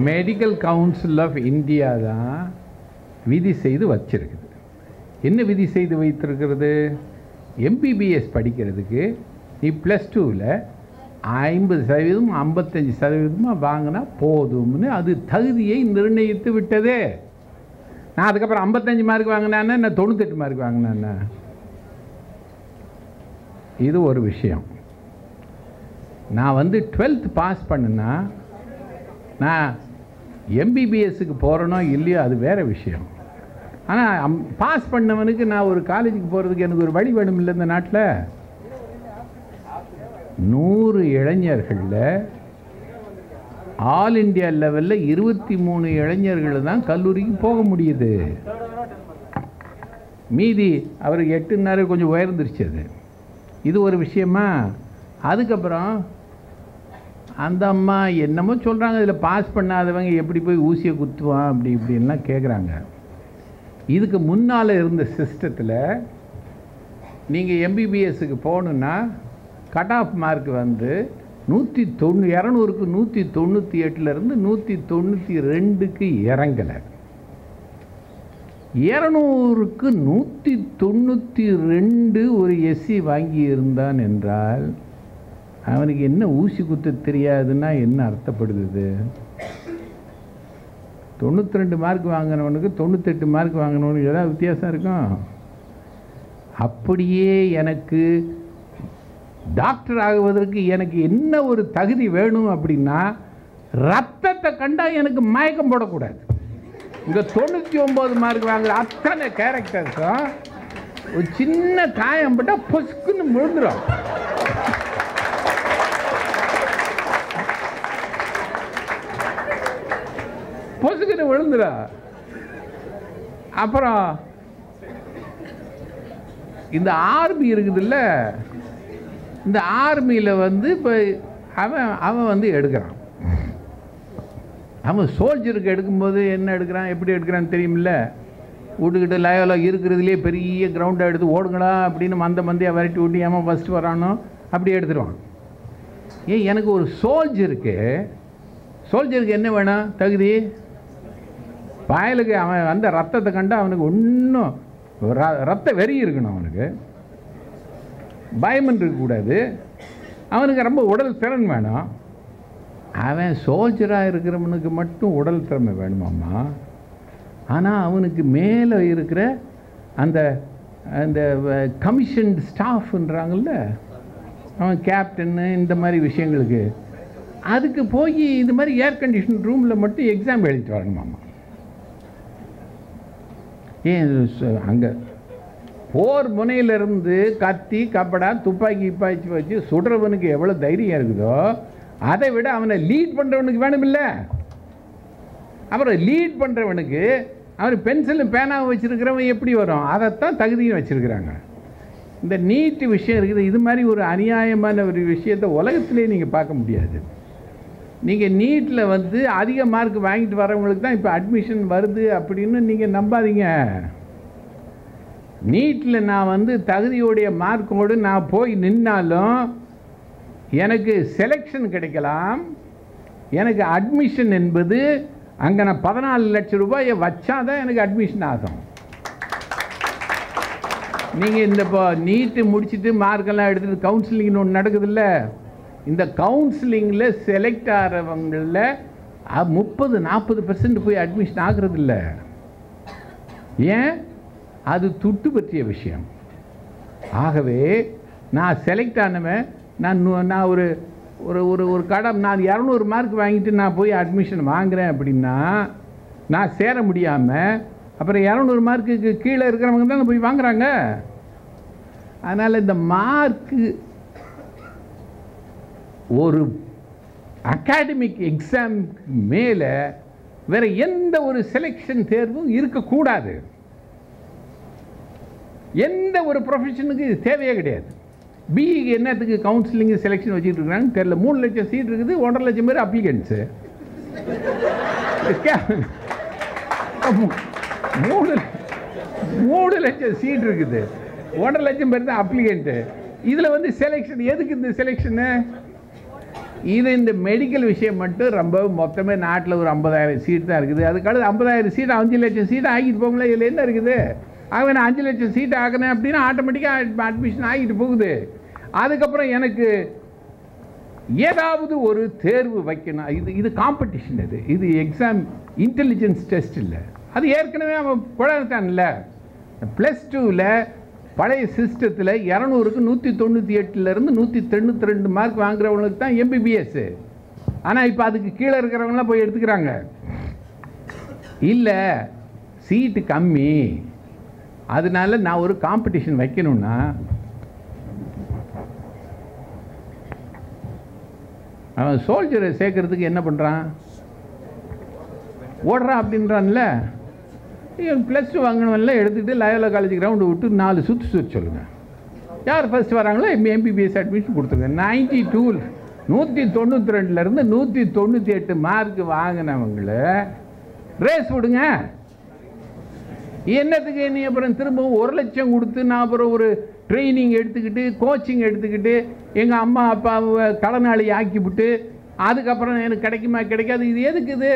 மெடிக்கல் கவுன்சில் ஆஃப் இந்தியா தான் விதி செய்து வச்சிருக்குது. என்ன விதி செய்து வைத்திருக்கிறது? எம்பிபிஎஸ் படிக்கிறதுக்கு நீ ப்ளஸ் டூவில் ஐம்பது சதவீதம் ஐம்பத்தஞ்சு சதவீதமாக வாங்கினா போதும்னு அது தகுதியை நிர்ணயித்து விட்டதே. நான் அதுக்கப்புறம் ஐம்பத்தஞ்சு மார்க் வாங்கினான்னா நான் தொண்ணூத்தெட்டு மார்க் வாங்கினேன்னா? இது ஒரு விஷயம். நான் வந்து டுவெல்த் பாஸ் பண்ணுனா நான் எம்பிபிஎஸ்க்கு போகிறனோ இல்லையோ அது வேற விஷயம். ஆனால் பாஸ் பண்ணவனுக்கு நான் ஒரு காலேஜுக்கு போகிறதுக்கு எனக்கு ஒரு வழி வேணும் இல்லை இந்த நாட்டில். நூறு இளைஞர்களில் ஆல் இந்தியா லெவலில் இருபத்தி மூணு இளைஞர்கள் தான் கல்லூரிக்கு போக முடியுது. மீதி அவருக்கு நேரம் கொஞ்சம் உயர்ந்துருச்சு அது. இது ஒரு விஷயமா? அதுக்கப்புறம் அந்த அம்மா என்னமோ சொல்கிறாங்க இதில் பாஸ் பண்ணாதவங்க எப்படி போய் ஊசியை குத்துவான் அப்படி இப்படின்லாம் கேட்குறாங்க இதுக்கு முன்னால் இருந்த சிஸ்டத்தில் நீங்கள் எம்பிபிஎஸ்க்கு போகணுன்னா கட் ஆஃப் மார்க் வந்து நூற்றி தொண்ணூ இரநூறுக்கு நூற்றி தொண்ணூற்றி எட்டுலேருந்து நூற்றி தொண்ணூற்றி ரெண்டுக்கு இறங்கலை. இரநூறுக்கு நூற்றி தொண்ணூற்றி ரெண்டு ஒரு எஸ்சி வாங்கி இருந்தான் என்றால் அவனுக்கு என்ன ஊசி குத்த தெரியாதுன்னா என்ன அர்த்தப்படுது தொண்ணூற்றி ரெண்டு மார்க் வாங்கினவனுக்கு தொண்ணூத்தெட்டு மார்க் வாங்கினவனுக்கு ஏதாவது வித்தியாசம் இருக்கும் அப்படியே எனக்கு டாக்டர் ஆகுவதற்கு எனக்கு என்ன ஒரு தகுதி வேணும் அப்படின்னா ரத்தத்தை கண்டால் எனக்கு மயக்கம் போடக்கூடாது. இங்கே தொண்ணூற்றி ஒம்பது மார்க் வாங்குற அத்தனை கேரக்டர்ஸும் ஒரு சின்ன காயம் பட்டால் பொசுக்குன்னு விழுந்துடும் பொசுக்குன்னு விழுந்துடா அப்புறம் இந்த ஆர்மி இருக்குதுல்ல இந்த ஆர்மியில் வந்து இப்போ அவன் அவன் வந்து எடுக்கிறான். அவன் சோல்ஜருக்கு எடுக்கும்போது என்ன எடுக்கிறான் எப்படி எடுக்கிறான்னு தெரியுமில்ல? வீட்டுக்கிட்ட லயோவில் இருக்கிறதுலே பெரிய கிரவுண்டை எடுத்து ஓடுங்களா அப்படின்னு மந்த மந்தையை விரட்டி விட்டு ஏமா ஃபஸ்ட்டு வரானோ? அப்படி எடுத்துருவான். ஏன் எனக்கு ஒரு சோல்ஜருக்கு சோல்ஜருக்கு என்ன வேணும்? தகுதி? பயலுக்கு அவன் வந்த ரத்தத்தை கண்டு அவனுக்கு ஒன்றும் ரத்த வெறி இருக்கணும் அவனுக்கு. பயமன் இருக்கக்கூடாது. அவனுக்கு ரொம்ப உடல் திறன் வேணும். அவன் சோல்ஜராக இருக்கிறவனுக்கு மட்டும் உடல் திறமை வேணுமாம்மா? ஆனால் அவனுக்கு மேலே இருக்கிற அந்த அந்த கமிஷன் ஸ்டாஃப்ன்றாங்கல்ல அவன் கேப்டன்னு இந்த மாதிரி விஷயங்களுக்கு. அதுக்கு போய் இது மாதிரி ஏர் கண்டிஷன் ரூமில் மட்டும் எக்ஸாம் எழுதிட்டு வரணுமாம்மா? அங்கே? போர் முனையிலிருந்து கத்தி கப்படா துப்பாக்கி பாய்ச்சி வச்சு சுடுறவனுக்கு எவ்வளோ தைரியம் இருக்குதோ அதை விட அவனை லீட் பண்ணுறவனுக்கு வேணுமில்ல. அப்புறம் லீட் பண்ணுறவனுக்கு அவன் பென்சிலும் பேனாவும் வச்சுருக்கிறவன் எப்படி வரும்? அதைத்தான் தகுதியும் வச்சுருக்கிறாங்க. இந்த நீட்டு விஷயம் இருக்குது. இது மாதிரி ஒரு அநியாயமான ஒரு விஷயத்தை உலகத்திலே நீங்கள் பார்க்க முடியாது. நீங்கள் நீட்டில் வந்து அதிக மார்க் வாங்கிட்டு வரவங்களுக்கு தான் இப்போ அட்மிஷன் வருது அப்படின்னு நீங்கள் நம்பாதீங்க. நீட்டில் நான் வந்து தகுதியோடைய மார்க்கோடு நான் போய் நின்னாலும் எனக்கு செலெக்ஷன் கிடைக்கலாம். எனக்கு அட்மிஷன் என்பது அங்கே நான் பதினாலு லட்சம் ரூபாயை வச்சாதான் எனக்கு அட்மிஷன் ஆகும். நீங்கள் இந்த இப்போ நீட்டு முடிச்சுட்டு மார்க்கெல்லாம் எடுத்துகிட்டு கவுன்சிலிங்னு ஒன்று நடக்குதுல்ல? இந்த கவுன்சிலிங்கில் செலக்ட் ஆகிறவங்களில் முப்பது நாற்பது பர்சன்ட் போய் அட்மிஷன் ஆகிறது இல்லை ஏன்? அது துட்டு பற்றிய விஷயம். ஆகவே நான் செலக்ட் ஆனவன் நான் நான் ஒரு ஒரு ஒரு ஒரு கடம் நான் இரநூறு மார்க் வாங்கிட்டு நான் போய் அட்மிஷன் வாங்குகிறேன் அப்படின்னா நான் சேர முடியாமல் அப்புறம் இரநூறு மார்க்குக்கு கீழே இருக்கிறவங்க தான் போய் வாங்குறாங்க? அதனால் இந்த மார்க்கு ஒரு அகாடமிக் எக்ஸாம் மேலே வேறு எந்த ஒரு செலெக்ஷன் தேர்வும் இருக்கக்கூடாது. எந்த ஒரு ப்ரொஃபஷனுக்கு இது தேவையே கிடையாது. பிஇக்கு என்னத்துக்கு கவுன்சிலிங்கு செலெக்ஷன் வச்சுட்டு இருக்காங்கன்னு தெரில மூணு லட்சம் சீட் இருக்குது ஒன்றரை லட்சம் பேர் அப்ளிகன்ஸு (laughs) மூணு மூணு லட்சம் சீட் இருக்குது. ஒன்றரை லட்சம் பேர் தான் அப்ளிகண்ட்டு இதில் வந்து செலெக்ஷன் எதுக்கு இந்த செலெக்ஷனு இது இந்த மெடிக்கல் விஷயம் மட்டும் ரொம்ப மொத்தமே நாட்டில் ஒரு ஐம்பதாயிரம் சீட் தான் இருக்குது. அதுக்கடுத்து ஐம்பதாயிரம் சீட் அஞ்சு லட்சம் சீட் ஆகிட்டு போங்களே இதில் என்ன இருக்குது? ஆக நான் அஞ்சு லட்சம் சீட் ஆகினேன் அப்படின்னா ஆட்டோமேட்டிக்காக அட்மிஷன் ஆகிட்டு போகுது. அதுக்கப்புறம் எனக்கு ஏதாவது ஒரு தேர்வு வைக்கணும். இது இது காம்படிஷன் இது இது எக்ஸாம் இன்டெலிஜென்ஸ் டெஸ்ட் இல்லை. அது ஏற்கனவே அவன் குழந்தைத்தான்ல ப்ளஸ் டூவில் பழைய சிஸ்டத்தில் இரநூறுக்கு நூற்றி தொண்ணூற்றி எட்டுலேருந்து நூற்றி தொண்ணூற்றி ரெண்டு மார்க் வாங்குறவங்களுக்கு தான் எம்பிபிஎஸ் ஆனால் இப்போ அதுக்கு கீழே இருக்கிறவங்களாம் போய் எடுத்துக்கிறாங்க. இல்லை சீட்டு கம்மி. அதனால நான் ஒரு காம்படிஷன் வைக்கணும்னா அவன் சோல்ஜரை சேர்க்கறதுக்கு என்ன பண்ணுறான் ஓடுறான் அப்படின்றான்ல? ப்ளஸ் டூ வாங்கினவன்ல எடுத்துக்கிட்டு லயோலா காலேஜ் கிரவுண்டு விட்டு நாலு சுற்று சுற்று சொல்லுங்கள் யார் ஃபஸ்ட் வராங்களோ எம் எம்பிபிஎஸ் அட்மிஷன் கொடுத்துருங்க. நைன்டி டூ நூற்றி தொண்ணூற்றி ரெண்டுலேருந்து நூற்றி தொண்ணூற்றி எட்டு மார்க் வாங்கினவங்கள ரேஸ் விடுங்க. என்னத்துக்கு நீ அப்புறம் திரும்பவும் ஒரு லட்சம் கொடுத்து நான் அப்புறம் ஒரு ட்ரைனிங் எடுத்துக்கிட்டு கோச்சிங் எடுத்துக்கிட்டு எங்கள் அம்மா அப்பாவை கடனாளி ஆக்கிவிட்டு அதுக்கப்புறம் எனக்கு கிடைக்குமா கிடைக்காது? இது எதுக்கு இது?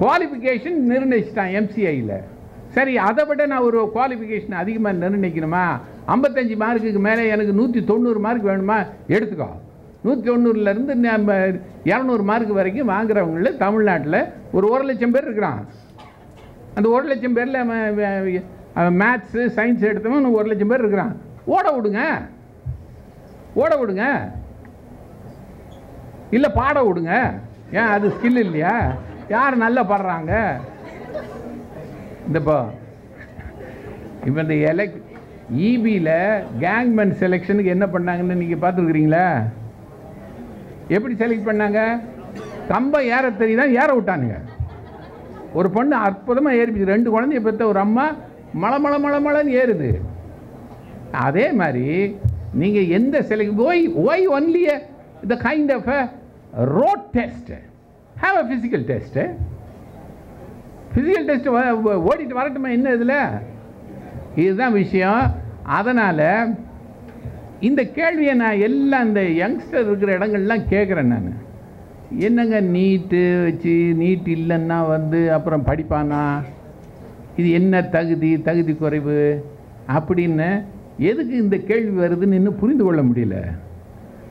குவாலிஃபிகேஷன் நிர்ணயிச்சிட்டான் எம்சிஐயில் சரி அதை விட நான் ஒரு குவாலிஃபிகேஷன் அதிகமாக நிர்ணயிக்கணுமா? ஐம்பத்தஞ்சு மார்க்குக்கு மேலே எனக்கு நூற்றி தொண்ணூறு மார்க் வேணுமா? எடுத்துக்கோ. நூற்றி தொண்ணூறுலேருந்து நம்ம இரநூறு மார்க் வரைக்கும் வாங்குறவங்கள தமிழ்நாட்டில் ஒரு ஒரு லட்சம் பேர் இருக்கிறான். அந்த ஒரு லட்சம் பேரில் மேத்ஸு சயின்ஸ் எடுத்தவன் ஒரு லட்சம் பேர் இருக்கிறான். ஓட விடுங்க. ஓட விடுங்க. இல்லை பாட விடுங்க. ஏன் அது ஸ்கில் இல்லையா? யார் நல்லா பாடுறாங்க? இந்த இப்போ இப்போ இந்த எலக் இபியில் கேங்மேன் செலெக்ஷனுக்கு என்ன பண்ணாங்கன்னு நீங்கள் பார்த்துருக்குறீங்களா? எப்படி செலக்ட் பண்ணாங்க? கம்பம் ஏற தெரியுதா ஏற விட்டானுங்க. ஒரு பொண்ணு அற்புதமாக ஏறிப்பிச்சு ரெண்டு குழந்தைய பெற்ற ஒரு அம்மா மழை மழை மழை மழைன்னு ஏறுது. அதே மாதிரி நீங்கள் எந்த select why why ஒன்லியே the kind of a road test have a physical test physical test ஓடிட்டு வரட்டுமா? என்ன இதில்? இதுதான் விஷயம். அதனால் இந்த கேள்வியை நான் எல்லாம் இந்த யங்ஸ்டர் இருக்கிற இடங்கள்லாம் கேட்குறேன் நான். என்னங்க நீட்டு வச்சு நீட் இல்லைன்னா வந்து அப்புறம் படிப்பானா? இது என்ன தகுதி? தகுதி குறைவு? அப்படின்னு எதுக்கு இந்த கேள்வி வருதுன்னு இன்னும் புரிந்து கொள்ள முடியல.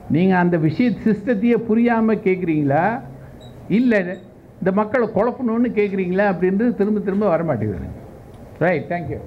நீங்கள் அந்த விஷய சிஸ்டத்தையே புரியாமல் கேட்குறீங்களா இல்லை இந்த மக்களை குழப்பணும்னு கேட்குறீங்களா அப்படின்றது திரும்ப திரும்ப வரமாட்டேங்குது. Right thank you